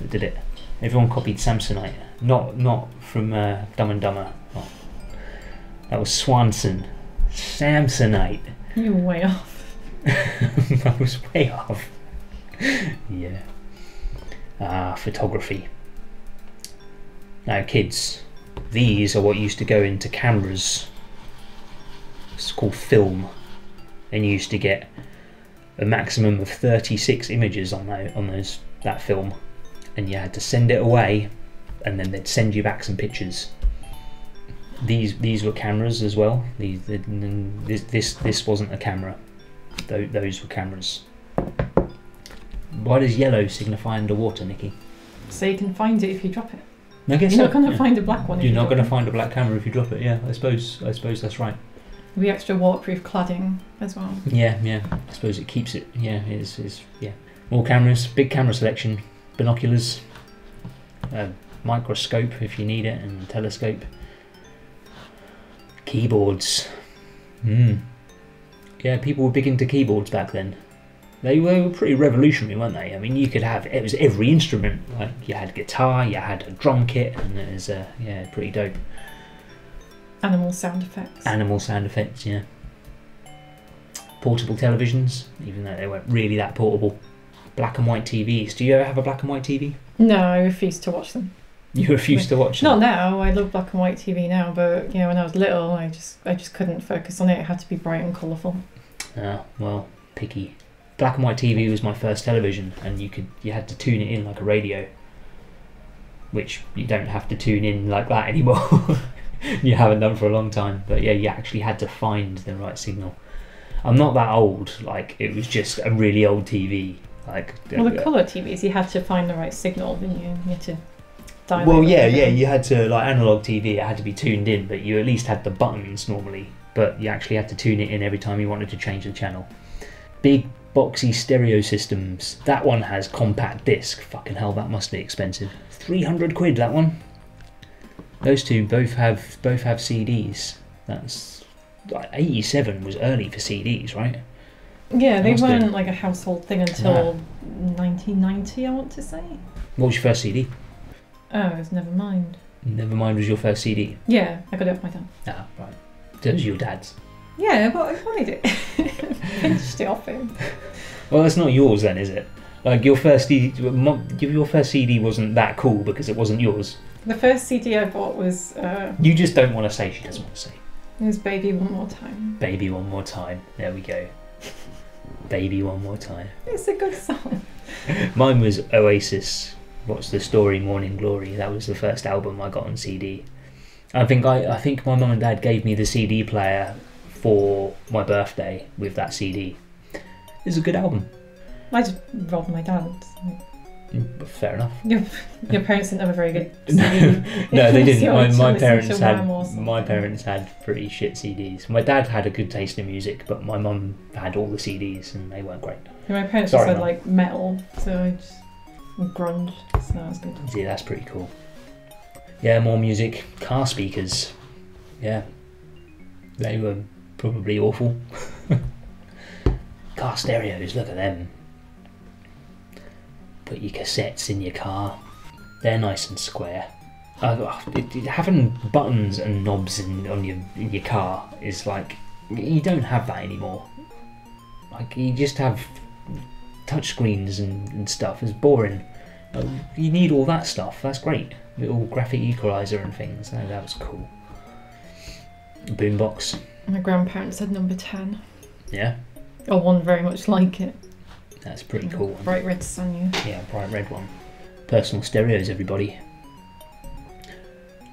S1: that did it. Everyone copied Samsonite. Not not from uh, Dumb and Dumber. Oh. That was Swanson. Samsonite.
S2: You're way off. (laughs)
S1: I was way off. yeah. Ah, photography. Now, kids, these are what used to go into cameras. It's called film. And you used to get a maximum of 36 images on that, on those that film, and you had to send it away, and then they'd send you back some pictures. These these were cameras as well. These the- this this this wasn't a camera. Tho- those were cameras. Why does yellow signify underwater, Nikki?
S2: So you can find it if you drop it.
S1: I guess
S2: You're not going to
S1: yeah.
S2: find a black one.
S1: You're
S2: you
S1: not
S2: drop
S1: going to find a black camera if you drop it. Yeah, I suppose. I suppose that's right.
S2: It'll extra waterproof cladding as well.
S1: Yeah, yeah. I suppose it keeps it. Yeah, it's, it's yeah. More cameras, big camera selection, binoculars, microscope if you need it, and telescope. Keyboards. Hmm. Yeah, people were big into keyboards back then. They were pretty revolutionary, weren't they? I mean, you could have it was every instrument. Like you had guitar, you had a drum kit, and it was uh, yeah, pretty dope.
S2: Animal sound effects.
S1: Animal sound effects, yeah. Portable televisions, even though they weren't really that portable. Black and white TVs. Do you ever have a black and white TV?
S2: no, I refuse to watch them.
S1: You refuse to watch
S2: it?
S1: Not
S2: now. I love black and white TV now, but you know, when I was little, I just I just couldn't focus on it. It had to be bright and colourful.
S1: Yeah, well, picky. Black and white TV was my first television, and you could you had to tune it in like a radio, which you don't have to tune in like that (laughs) anymore. you haven't done for a long time, but yeah, you actually had to find the right signal. I'm not that old. Like it was just a really old TV. Like
S2: Well, the
S1: uh,
S2: colour TVs, you had to find the right signal, didn't you? You had to dial
S1: Well, yeah, yeah. You had to like analog TV. It had to be tuned in, but you at least had the buttons normally. But you actually had to tune it in every time you wanted to change the channel. Big boxy stereo systems. That one has compact disc. Fucking hell, that must be expensive. Three hundred quid. That one. Those two both have both have CDs. That's like eighty-seven was early for CDs, right?
S2: Yeah, they weren't like a household thing until 1990, I want to say.
S1: What was your first CD?
S2: Oh, it's never mind.
S1: Nevermind was your first CD.
S2: Yeah, I got it off my dad.
S1: Ah, right. So it was your dad's.
S2: Yeah, but I wanted it. (laughs) Pinched it off him.
S1: Well, that's not yours then, is it? Like your first CD, your first CD wasn't that cool because it wasn't yours.
S2: The first CD I bought was uh,
S1: You just don't want to say. She doesn't want to say.
S2: it was Baby One More Time.
S1: Baby, one more time. There we go. (laughs) Baby, one more time.
S2: It's a good song.
S1: Mine was Oasis. What's the story? Morning Glory. That was the first album I got on CD. I think I, I think my mum and dad gave me the CD player for my birthday with that CD. It's a good album.
S2: I just robbed my dad.
S1: Mm, Fair enough. (laughs)
S2: Your, your parents didn't have a very good (laughs) CD.
S1: no, they (laughs) didn't. My, my parents
S2: to Wham or
S1: had my parents had pretty shit CDs. My dad had a good taste in music, but my mum had all the CDs and they weren't great.
S2: My parents
S1: Sorry,
S2: just had
S1: Mum.
S2: like metal, so I just grunge. So that was good.
S1: Yeah, that's pretty cool. Yeah, more music. Car speakers. Yeah. They were probably awful. (laughs) car stereos, look at them. Put your cassettes in your car. They're nice and square. Uh, it, it- having buttons and knobs in, on your in your car is like you don't have that anymore. Like you just have touch screens and, and stuff. is boring. Uh, You need all that stuff. That's great. Little graphic equalizer and things. Oh, that was cool. Boombox.
S2: My grandparents had number 10,
S1: Yeah,
S2: or one very much like it.
S1: that's pretty cool. one.
S2: Bright red Sanyo.
S1: Yeah, bright red one. Personal stereos, everybody.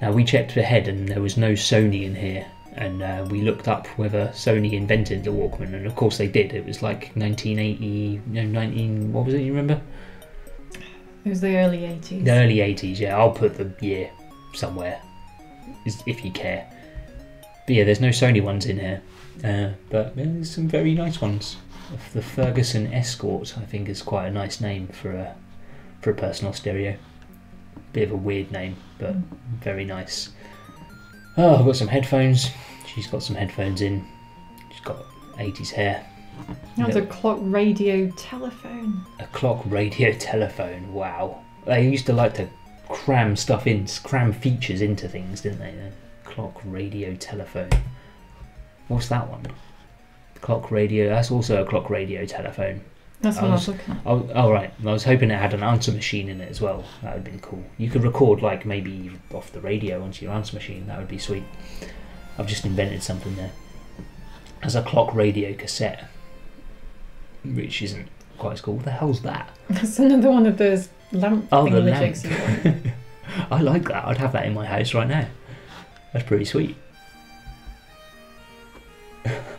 S1: Now we checked ahead and there was no Sony in here, and uh, we looked up whether Sony invented the Walkman, and of course they did. It was like 1980, no, 19. What was it? You remember?
S2: It was the early 80s.
S1: The early 80s. Yeah, I'll put the year somewhere, if you care. But yeah, there's no Sony ones in here, uh, but there's some very nice ones. The Ferguson Escort, I think, is quite a nice name for a for a personal stereo. Bit of a weird name, but very nice. Oh, I've got some headphones. She's got some headphones in. She's got 80s hair.
S2: That was a clock radio telephone.
S1: A clock radio (laughs) telephone. Wow. They used to like to cram stuff in, cram features into things, didn't they? A clock radio telephone. What's that one? Clock radio. That's also a clock radio telephone.
S2: That's what I
S1: was-
S2: was looking at.
S1: Oh, oh right. I was hoping it had an answer machine in it as well. That would have been cool. You could record like maybe off the radio onto your answer machine. That would be sweet. I've just invented something there. As a clock radio cassette, which isn't quite as cool. What the hell's that?
S2: That's another one of those lamp
S1: Oh, the
S2: want. (laughs)
S1: I like that. I'd have that in my house right now. That's pretty sweet. (laughs)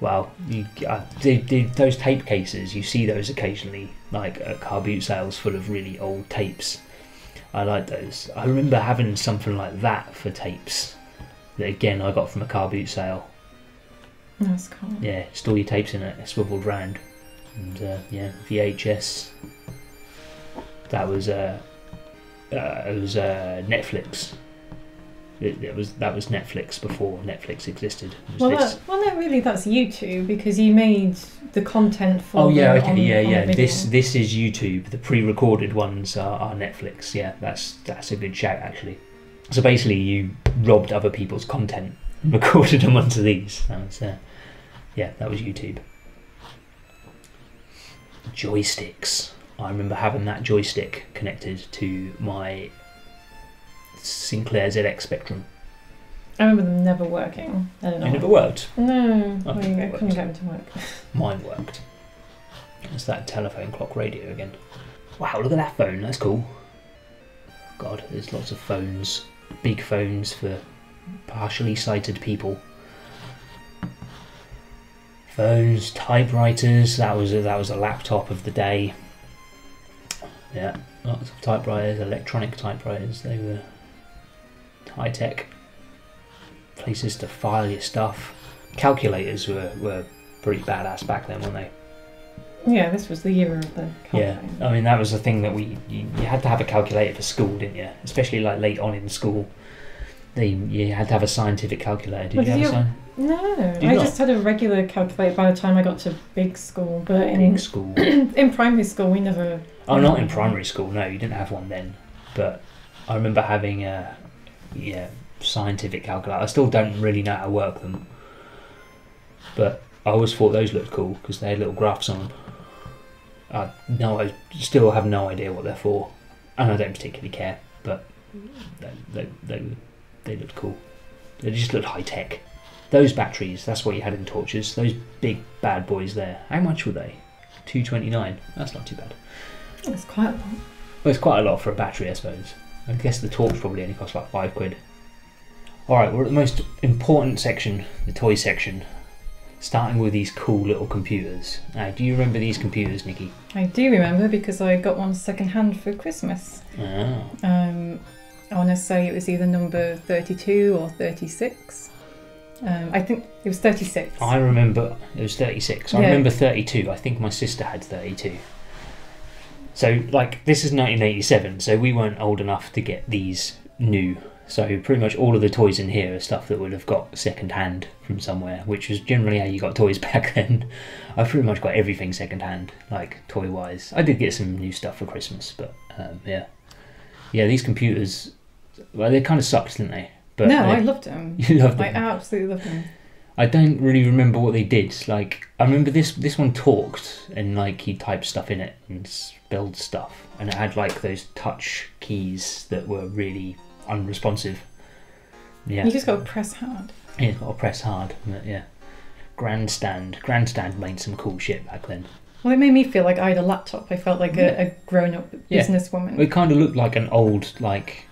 S1: wow, you, uh, the, the, those tape cases, you see those occasionally, like at car boot sales full of really old tapes. I like those. I remember having something like that for tapes. That again, I got from a car boot sale.
S2: That's cool.
S1: Yeah, store your tapes in it, swiveled round, and uh, yeah, VHS. That was uh, uh, it was uh, Netflix. It, it was that was Netflix before Netflix existed.
S2: Well,
S1: this-
S2: that, well, no, really, that's YouTube because you made the content for.
S1: oh yeah, okay,
S2: on-
S1: yeah, yeah. This this is YouTube. The pre-recorded ones are, are Netflix. Yeah, that's that's a good shout actually. So basically, you robbed other people's content and (laughs) recorded them onto these. That was, uh, yeah, that was YouTube. Joysticks. I remember having that joystick connected to my Sinclair ZX Spectrum.
S2: I remember them never working. I don't know.
S1: It never worked.
S2: No, I, I couldn't get them to work.
S1: Mine worked. It's that telephone clock radio again. Wow, look at that phone. That's cool. God, there's lots of phones. Big phones for partially sighted people. Phones, typewriters. That was a, that was a laptop of the day. Yeah, lots of typewriters, electronic typewriters. They were high tech. Places to file your stuff. Calculators were, were pretty badass back then, weren't they?
S2: Yeah, this was the year of the.
S1: Yeah. I mean that was the thing that we you, you had to have a calculator for school, didn't you? Especially like late on in school, they you had to have a scientific calculator. Did
S2: Well,
S1: you have
S2: did
S1: a
S2: you-
S1: sci-
S2: No,
S1: Do
S2: I
S1: not?
S2: just had a regular calculator by the time I got to big school. But in
S1: big school? (clears throat)
S2: in primary school, we never.
S1: oh, not in primary school. No, you didn't have one then. But I remember having a yeah scientific calculator. I still don't really know how to work them, but I always thought those looked cool because they had little graphs on them. I no, I still have no idea what they're for, and I don't particularly care. But they they they, they looked cool. They just looked high tech. Those batteries, that's what you had in torches. Those big bad boys there. How much were they? Two twenty nine. That's not too bad.
S2: It's quite a lot.
S1: Well, it's quite a lot for a battery, I suppose. I guess the torch probably only cost like five quid. Alright, we're at the most important section, the toy section. Starting with these cool little computers. Now, do you remember these computers, Nikki?
S2: I do remember because I got one second hand for Christmas.
S1: Oh.
S2: Um, I want to say it was either number 32 or 36. Um, I think it was 36.
S1: I remember it was 36. I remember 32. I think my sister had 32. So, like, this is 1987, so we weren't old enough to get these new. So pretty much all of the toys in here are stuff that would have got second hand from somewhere, which was generally how you got toys (laughs) back then. I pretty much got everything second hand, like toy wise. I did get some new stuff for Christmas, but um, yeah, yeah. These computers, well, they kind of sucked, didn't they? But
S2: no,
S1: they-
S2: I loved them. (laughs)
S1: you loved them.
S2: I absolutely loved them.
S1: I don't really remember what they did. Like I remember this this one talked and like he typed stuff in it and spelled stuff, and it had like those touch keys that were really unresponsive. Yeah,
S2: You just got to press hard.
S1: yeah, it's got to press hard. But yeah, Grandstand, Grandstand made some cool shit back then.
S2: Well, it made me feel like I had a laptop. I felt like a, a grown-up
S1: Yeah.
S2: businesswoman.
S1: It kind of looked like an old like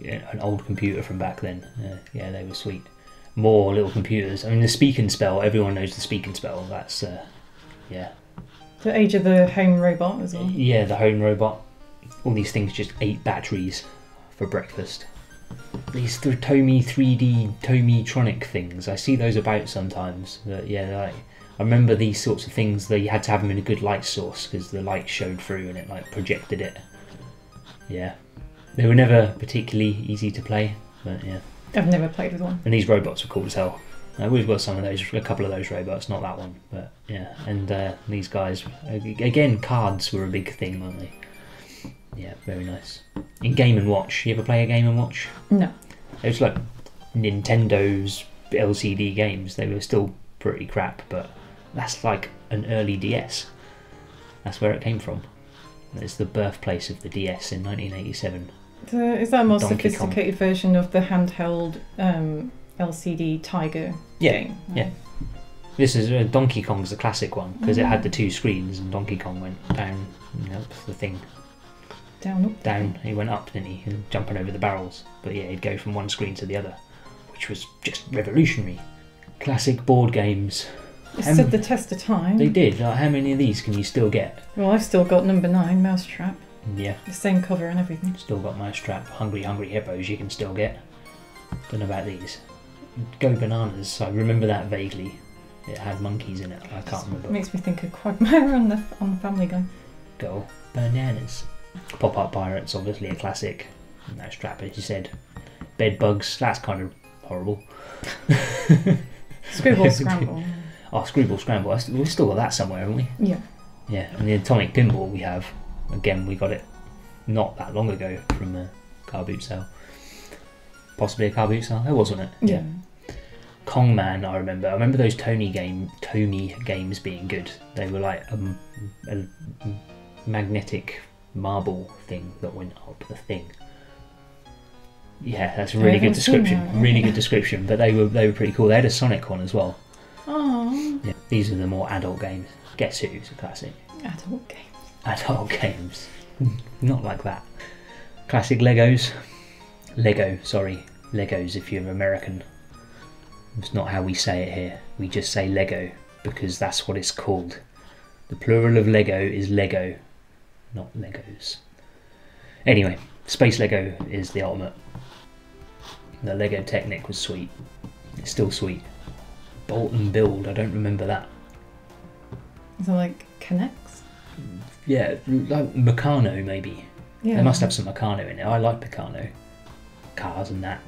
S1: yeah, an old computer from back then. Yeah, yeah, they were sweet. More little computers. I mean, the speak and spell. Everyone knows the speak and spell. That's uh, yeah.
S2: The age of the home robot as well.
S1: Yeah, the home robot. All these things just ate batteries for breakfast. These th- Tomy 3D Tomy-tronic things. I see those about sometimes. But yeah, like I remember these sorts of things. That you had to have them in a good light source because the light showed through and it like projected it. Yeah, they were never particularly easy to play, but yeah.
S2: I've never played with one.
S1: And these robots were cool as hell. Uh, we've got some of those, a couple of those robots, not that one, but yeah. And uh, these guys, again, cards were a big thing, weren't they? Yeah, very nice. In Game and Watch, you ever play a Game and Watch?
S2: No.
S1: It was like Nintendo's LCD games. They were still pretty crap, but that's like an early DS. That's where it came from. It's the birthplace of the DS in 1987.
S2: The, is that a more
S1: Donkey Kong.
S2: sophisticated version of the handheld um, LCD Tiger
S1: Yeah,
S2: game?
S1: yeah. This is uh, Donkey Kong's the classic one because it had the two screens, and Donkey Kong went down, you know, the thing
S2: Down, up,
S1: down. He went up, didn't he, and jumping over the barrels. But yeah, he'd go from one screen to the other, which was just revolutionary. Classic board games.
S2: It stood the test of time.
S1: They did. Like, how many of these can you still get?
S2: Well, I've still got number nine, Mousetrap.
S1: Yeah,
S2: The same cover and everything.
S1: still got my strap. Hungry Hungry Hippos. You can still get. Don't know about these. Go Bananas. I remember that vaguely. It had monkeys in it. I can't remember.
S2: Makes me think of Quagmire on the on the Family Guy.
S1: Go bananas. Pop Up Pirates, obviously a classic. Mousetrap, as you said. Bed Bugs, that's kind of horrible. (laughs)
S2: Scribble (laughs) Scramble.
S1: Oh, Screwball Scramble, we've still got that somewhere, haven't we?
S2: Yeah.
S1: Yeah, and the Atomic Pinball we have. Again, we got it not that long ago from a car boot sale. Possibly a car boot sale. It was, wasn't it? Mm.
S2: Yeah.
S1: Kong Man, I remember. I remember those Tomy game, Tomy games being good. They were like a magnetic marble thing that went up the thing. Yeah, that's a really good description.
S2: that.
S1: Really good description. But they were they were pretty cool. They had a Sonic one as well.
S2: Oh,
S1: Yeah, these are the more adult games. Guess Who's a classic.
S2: adult game.
S1: Adult games. Not like that. Classic Legos. Lego, sorry. Legos if you're American. It's not how we say it here. We just say Lego because that's what it's called. The plural of Lego is Lego, not Legos. Anyway, Space Lego is the ultimate. The Lego Technic was sweet. It's still sweet. Bolt and Build, I don't remember that.
S2: Is it like connects?
S1: Yeah, like Meccano maybe.
S2: Yeah.
S1: They must have some Meccano in it. I like Meccano. Cars and that.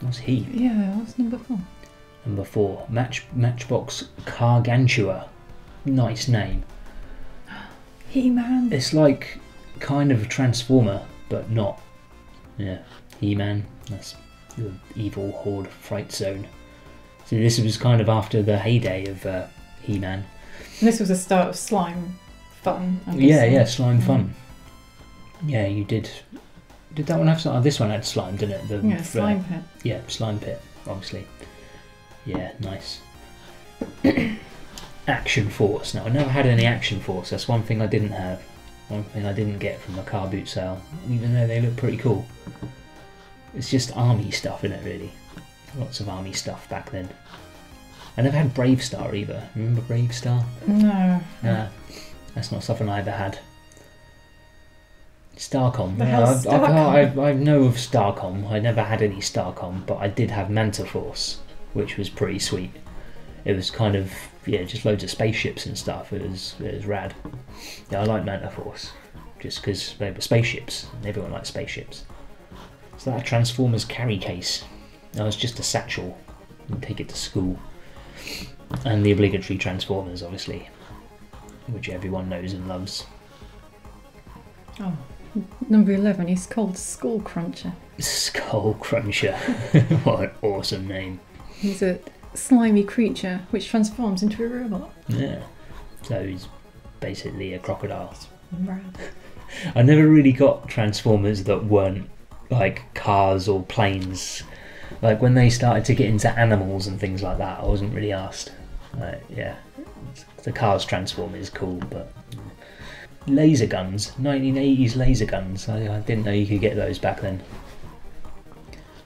S1: What's he?
S2: Yeah, what's number four?
S1: Number four. Match Matchbox Gargantua. Nice name. (gasps)
S2: He Man.
S1: It's like kind of a Transformer, but not. Yeah. He Man. That's the evil horde fright zone. So this was kind of after the heyday of uh, He Man.
S2: And this was the start of slime fun.
S1: Yeah, yeah, slime fun. Yeah, you did. Did that one have slime? Oh, this one had slime, didn't it? The,
S2: Yeah,
S1: uh,
S2: slime pit.
S1: Yeah, slime pit, obviously. Yeah, nice. (coughs) action force. Now, I never had any action force. That's one thing I didn't have. One thing I didn't get from the car boot sale, even though they look pretty cool. It's just army stuff in it, really. Lots of army stuff back then. I never had BraveStarr either. Remember BraveStarr?
S2: No.
S1: Nah, that's not something I ever had. Starcom.
S2: The
S1: yeah, I've, I've,
S2: Starcom?
S1: I, I know of Starcom. I never had any Starcom, but I did have Manta Force, which was pretty sweet. It was kind of yeah, just loads of spaceships and stuff. It was it was rad. Yeah, I like Manta Force, just because they were spaceships, everyone likes spaceships. So that Transformers carry case. That was just a satchel. You take it to school. And the obligatory Transformers, obviously, which everyone knows and loves.
S2: Oh, number 11, he's called Skull Cruncher.
S1: Skull Cruncher. (laughs) what an awesome name.
S2: He's a slimy creature which transforms into a robot.
S1: Yeah. So he's basically a crocodile.
S2: Rad. (laughs)
S1: I never really got Transformers that weren't like cars or planes. Like when they started to get into animals and things like that, I wasn't really asked. Like, yeah, the cars transform is cool, but laser guns, 1980s laser guns. I, I didn't know you could get those back then.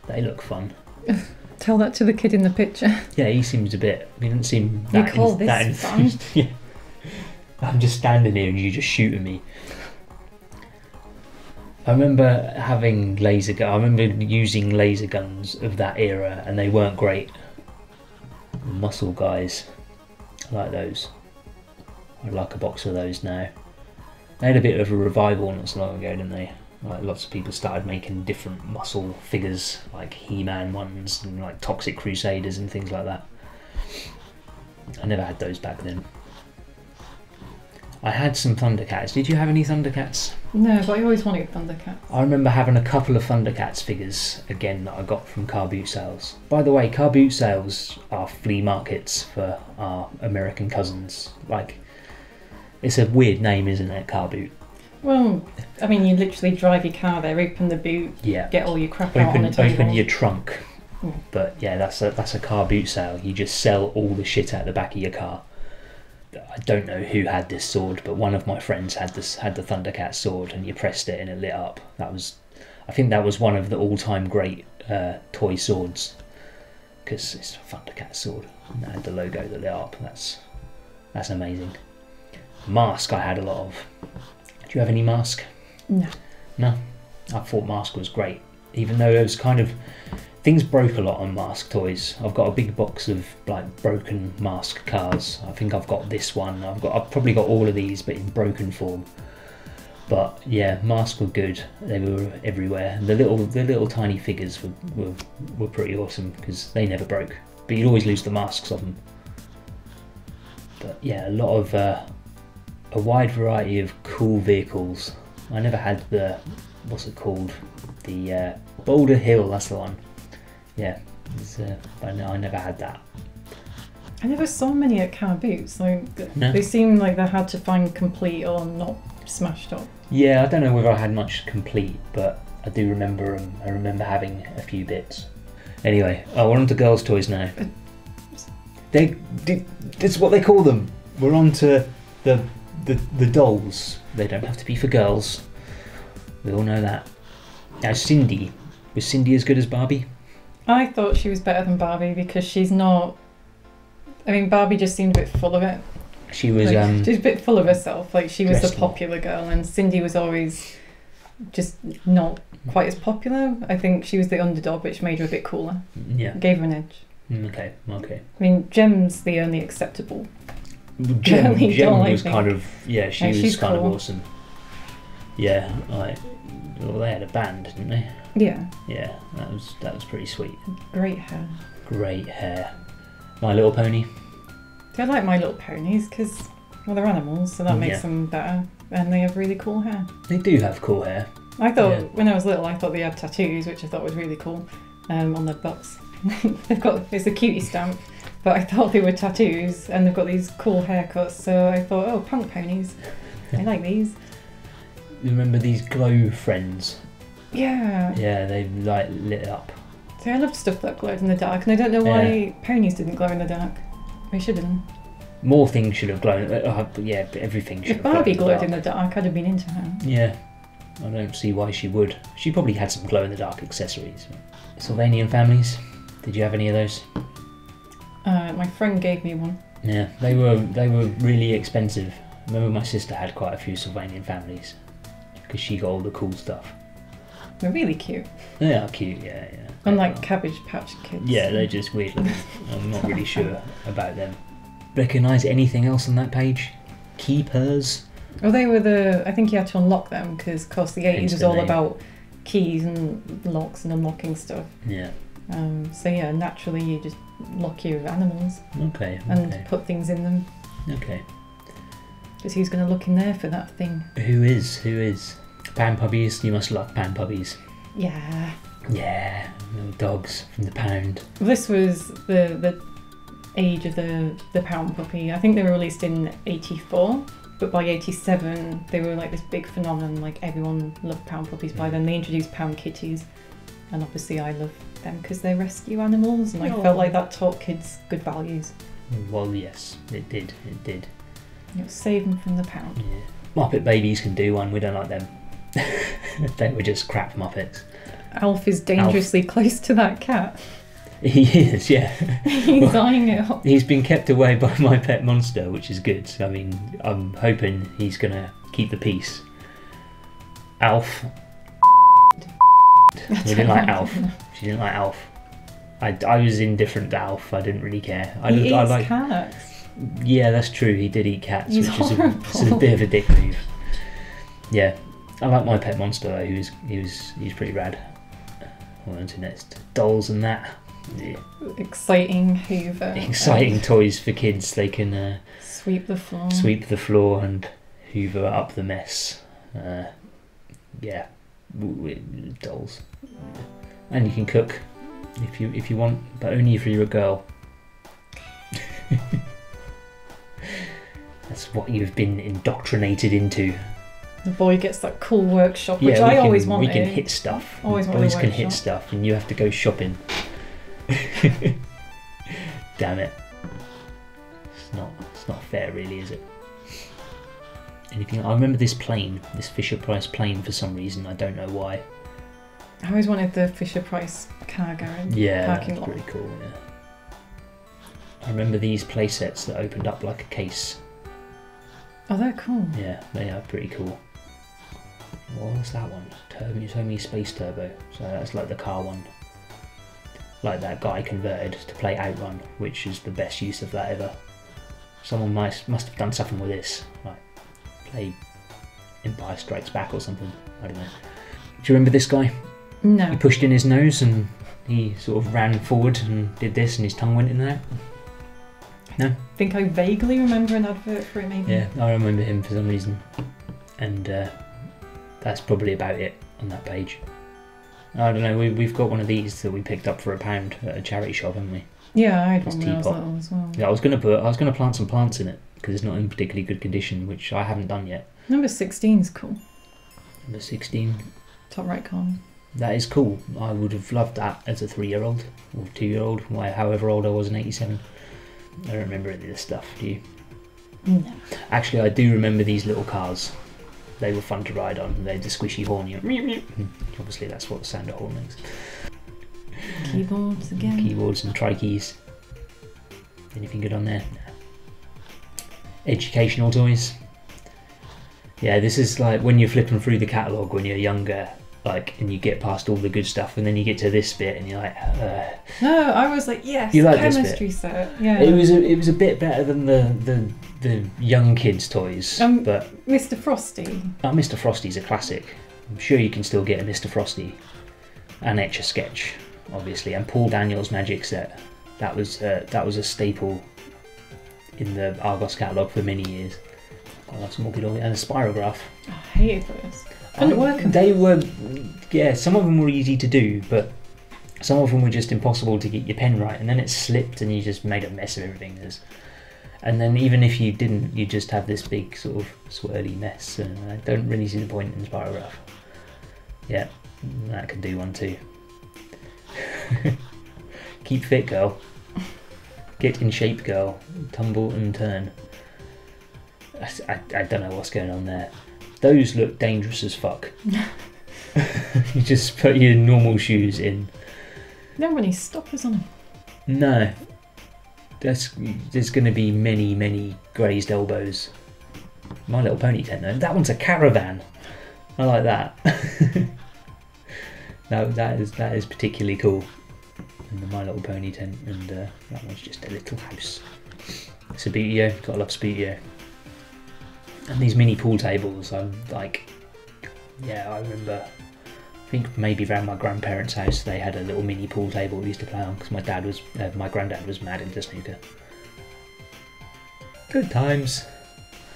S1: They look fun. (laughs)
S2: Tell that to the kid in the picture. (laughs)
S1: Yeah, he seems a bit. He doesn't seem
S2: You
S1: that.
S2: call
S1: en-
S2: this
S1: that
S2: fun? (laughs)
S1: yeah. I'm just standing here and you just shooting me. I remember having laser gun. I remember using laser guns of that era, and they weren't great. Muscle guys, I like those. I'd like a box of those now. They had a bit of a revival not so long ago, didn't they? Like lots of people started making different muscle figures, like He-Man ones and like Toxic Crusaders and things like that. I never had those back then. I had some Thundercats. Did you have any Thundercats?
S2: No, but I always wanted Thundercats.
S1: I remember having a couple of Thundercats figures again that I got from car boot sales. By the way, car boot sales are flea markets for our American cousins. Like, it's a weird name, isn't it? Car boot.
S2: Well, I mean, you literally drive your car there, open the boot,
S1: Yeah.
S2: get all your crap out on
S1: Open,
S2: the table.
S1: open your trunk.
S2: Mm.
S1: But yeah, that's a that's a car boot sale. You just sell all the shit out the back of your car. I don't know who had this sword, but one of my friends had this had the Thundercat sword, and you pressed it and it lit up. That was, I think that was one of the all-time great uh, toy swords, because it's a Thundercat sword and it had the logo that lit up. That's that's amazing. Mask I had a lot of. Do you have any mask?
S2: No.
S1: No, I thought Mask was great, even though it was kind of things broke a lot on Mask toys. I've got a big box of like broken Mask cars. I think I've got this one. I've got I've probably got all of these, but in broken form. But yeah, masks were good. They were everywhere. The little the little tiny figures were were, were pretty awesome because they never broke. But you'd always lose the masks of them. But yeah, a lot of uh, a wide variety of cool vehicles. I never had the what's it called? The uh, Boulder Hill. That's the one. Yeah, uh, but no, I never had that.
S2: I never saw many at car boots. Like,
S1: No?
S2: They seem like they're hard to find complete or not smashed up.
S1: Yeah, I don't know whether I had much complete, but I do remember 'em. I remember having a few bits. Anyway, oh, we're on to girls' toys now. They, they, that's what they call them. We're on to the, the the dolls. They don't have to be for girls. We all know that. Now, Sindy was Sindy as good as Barbie?
S2: I thought she was better than Barbie because she's not. I mean, Barbie just seemed a bit full of it.
S1: She was
S2: Like,
S1: um,
S2: a bit full of herself. Like she was the popular girl, and Sindy was always just not quite as popular. I think she was the underdog, which made her a bit cooler.
S1: yeah.
S2: Gave her an edge.
S1: Mm, Okay, okay.
S2: I mean, Jem's the only acceptable.
S1: Jem,
S2: Girly
S1: Jem
S2: doll, I
S1: was
S2: think.
S1: kind of yeah, she
S2: Yeah,
S1: was kind
S2: cool.
S1: of awesome. Yeah, like well, they had a band, didn't they?
S2: Yeah,
S1: Yeah, that was that was pretty sweet.
S2: great hair.
S1: Great hair. My Little Pony.
S2: do I like My Little Ponies because well, they're animals, so that
S1: Mm,
S2: makes
S1: yeah.
S2: them better, and they have really cool hair.
S1: They do have cool hair.
S2: I thought
S1: Yeah.
S2: when I was little, I thought they had tattoos, which I thought was really cool, um, on their butts. (laughs) they've got it's a cutie stamp, but I thought they were tattoos, and they've got these cool haircuts. So I thought, oh, punk ponies, I like these.
S1: You remember these glow friends?
S2: Yeah.
S1: Yeah, they like lit up.
S2: So I loved stuff that glowed in the dark, and I don't know why ponies didn't glow in the dark. They should have done.
S1: More things should have glown. Uh, yeah, everything should
S2: If
S1: have
S2: Barbie
S1: glowed
S2: glowed in
S1: the
S2: dark, I'd have been into her.
S1: Yeah, I don't see why she would. She probably had some glow in the dark accessories. Sylvanian families. Did you have any of those?
S2: Uh, my friend gave me one.
S1: Yeah, they were they were really expensive. I remember my sister had quite a few Sylvanian families because she got all the cool stuff.
S2: They're really cute,
S1: They are cute, yeah, yeah.
S2: Unlike
S1: are.
S2: Cabbage Patch Kids.
S1: Yeah, they're just weird looking. I'm not really sure about them. Recognise anything else on that page? Keypers?
S2: Oh, they were the. I think you had to unlock them because, of course, the
S1: Hence
S2: eighties was all about keys and locks and unlocking stuff.
S1: Yeah.
S2: Um, so yeah, naturally you just lock your animals
S1: Okay.
S2: and
S1: Okay.
S2: put things in them.
S1: Okay.
S2: Because who's going to look in there for that thing?
S1: Who is? Who is? Pound puppies. You must love pound puppies.
S2: Yeah.
S1: Yeah. Little dogs from the pound.
S2: This was the the age of the the pound puppy. I think they were released in '84, but by '87 they were like this big phenomenon. Like everyone loved pound puppies by then. They introduced pound kitties, and obviously I love them because they're rescue animals, and I
S1: Aw.
S2: felt like that taught kids good values.
S1: Well, yes, it did. It did.
S2: You know, save them from the pound.
S1: Yeah. Muppet babies can do one. We don't like them. (laughs) they were just crap Muppets.
S2: Alf is dangerously close to that cat. (laughs)
S1: He is, yeah. (laughs)
S2: He's eyeing it up.
S1: He's been kept away by my pet monster, which is good. I mean, I'm hoping he's gonna keep the peace. Alf. We didn't like Alf. She didn't like Alf. I, I was indifferent to Alf. I didn't really care. I,
S2: he
S1: I
S2: eats
S1: like.
S2: cats.
S1: Yeah, that's true. He did eat cats,
S2: He's
S1: which is a, a bit of a dick move. Yeah, I like my pet monster though. He was he was he's pretty rad. What on to next? Dolls and that. Yeah.
S2: Exciting Hoover. (laughs)
S1: Exciting toys for kids. They can uh,
S2: Sweep the floor.
S1: sweep the floor and hoover up the mess. Uh, yeah, dolls. And you can cook if you if you want, but only if you're a girl. (laughs) That's what you've been indoctrinated into.
S2: The boy gets that cool workshop, which
S1: yeah,
S2: I
S1: can,
S2: always
S1: want.
S2: we
S1: can hit stuff.
S2: Always a
S1: Boys can hit stuff, and you have to go shopping. (laughs) Damn it! It's not. It's not fair, really, is it? Anything? I remember this plane, this Fisher Price plane, for some reason. I don't know why.
S2: I always wanted the Fisher Price car garage
S1: Yeah,
S2: parking
S1: that's
S2: lot.
S1: pretty cool. Yeah. I remember these play sets that opened up like a case.
S2: Oh, they're cool.
S1: Yeah, they are pretty cool. What was that one? Turbo, you told me Space Turbo. So that's like the car one. Like that guy converted to play Outrun, which is the best use of that ever. Someone might must have done something with this, like play Empire Strikes Back or something. I don't know. Do you remember this guy? He pushed in his nose and he sort of ran forward and did this, and his tongue went in there. No.
S2: I think I vaguely remember an advert for it, maybe.
S1: Yeah, I remember him for some reason, and uh, that's probably about it on that page. I don't know. We, we've got one of these that we picked up for a pound at a charity shop, haven't we?
S2: Yeah, I had
S1: This
S2: one when I was
S1: teapot.
S2: little as well.
S1: Yeah, I was gonna put. I was gonna plant some plants in it because it's not in particularly good condition, which I haven't done yet.
S2: Number 16's cool.
S1: Number sixteen.
S2: Top right corner.
S1: That is cool. I would have loved that as a three-year-old or two-year-old, why- however old I was in '87. I don't remember any of this stuff. Do you?
S2: No.
S1: Actually, I do remember these little cars. They were fun to ride on. They had the squishy horn. You know. Obviously, that's what the sound a horn makes.
S2: Keyboards again.
S1: Keyboards and tri keys. Anything good on there? No. Educational toys. Yeah, this is like when you're flipping through the catalogue when you're younger, like, and you get past all the good stuff, and then you get to this bit, and you're like, uh,
S2: No, I was like, yes,
S1: You like this bit?
S2: chemistry set. Yeah.
S1: it was a, it was a bit better than the the, the young kids' toys,
S2: Um,
S1: but
S2: Mr. Frosty.
S1: Oh, Mr. Frosty's a classic. I'm sure you can still get a Mr. Frosty and Etch a Sketch, obviously, and Paul Daniels Magic Set. That was uh, that was a staple in the Argos catalogue for many years. Oh, that's more good. And a spirograph.
S2: I hated those. Couldn't
S1: I- They were, yeah. Some of them were easy to do, but some of them were just impossible to get your pen right, and then it slipped, and you just made a mess of everything. There's, and then even if you didn't, you just have this big sort of swirly mess. And I don't really see the point in spirograph. Yeah, that could do one too. (laughs) Keep fit, girl. Get in shape, girl. Tumble and turn. I, I, I don't know what's going on there. Those look dangerous as fuck. (laughs) you just put your normal shoes in.
S2: There were any stoppers on them.
S1: No. That's, there's going to be many, many grazed elbows. My Little Pony tent, though. That one's a caravan. I like that. (laughs) no, that is that is particularly cool. And the My Little Pony tent, and uh, that one's just a little house. It's a Subbuteo, gotta love Subbuteo. And these mini pool tables, I'm like, yeah, I remember I think maybe around my grandparents' house they had a little mini pool table we used to play on because my dad was, uh, my granddad was mad into snooker. Good times.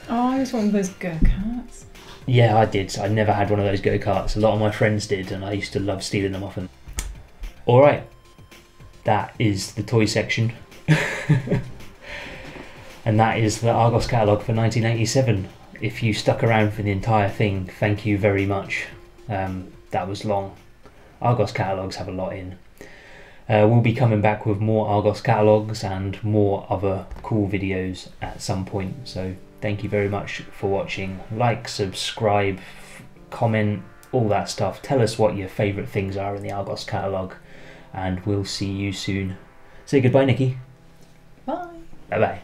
S2: Oh, I was one of those go-karts.
S1: Yeah, I did. I never had one of those go karts. A lot of my friends did, and I used to love stealing them off them. All right, that is the toy section, (laughs) and that is the Argos catalogue for 1987. If you stuck around for the entire thing, thank you very much. Um, that was long. Argos catalogues have a lot in. Uh, we'll be coming back with more Argos catalogues and more other cool videos at some point. So thank you very much for watching. Like, subscribe, comment, all that stuff. Tell us what your favourite things are in the Argos catalogue, and we'll see you soon. Say goodbye, Nikki.
S2: Bye.
S1: Bye bye.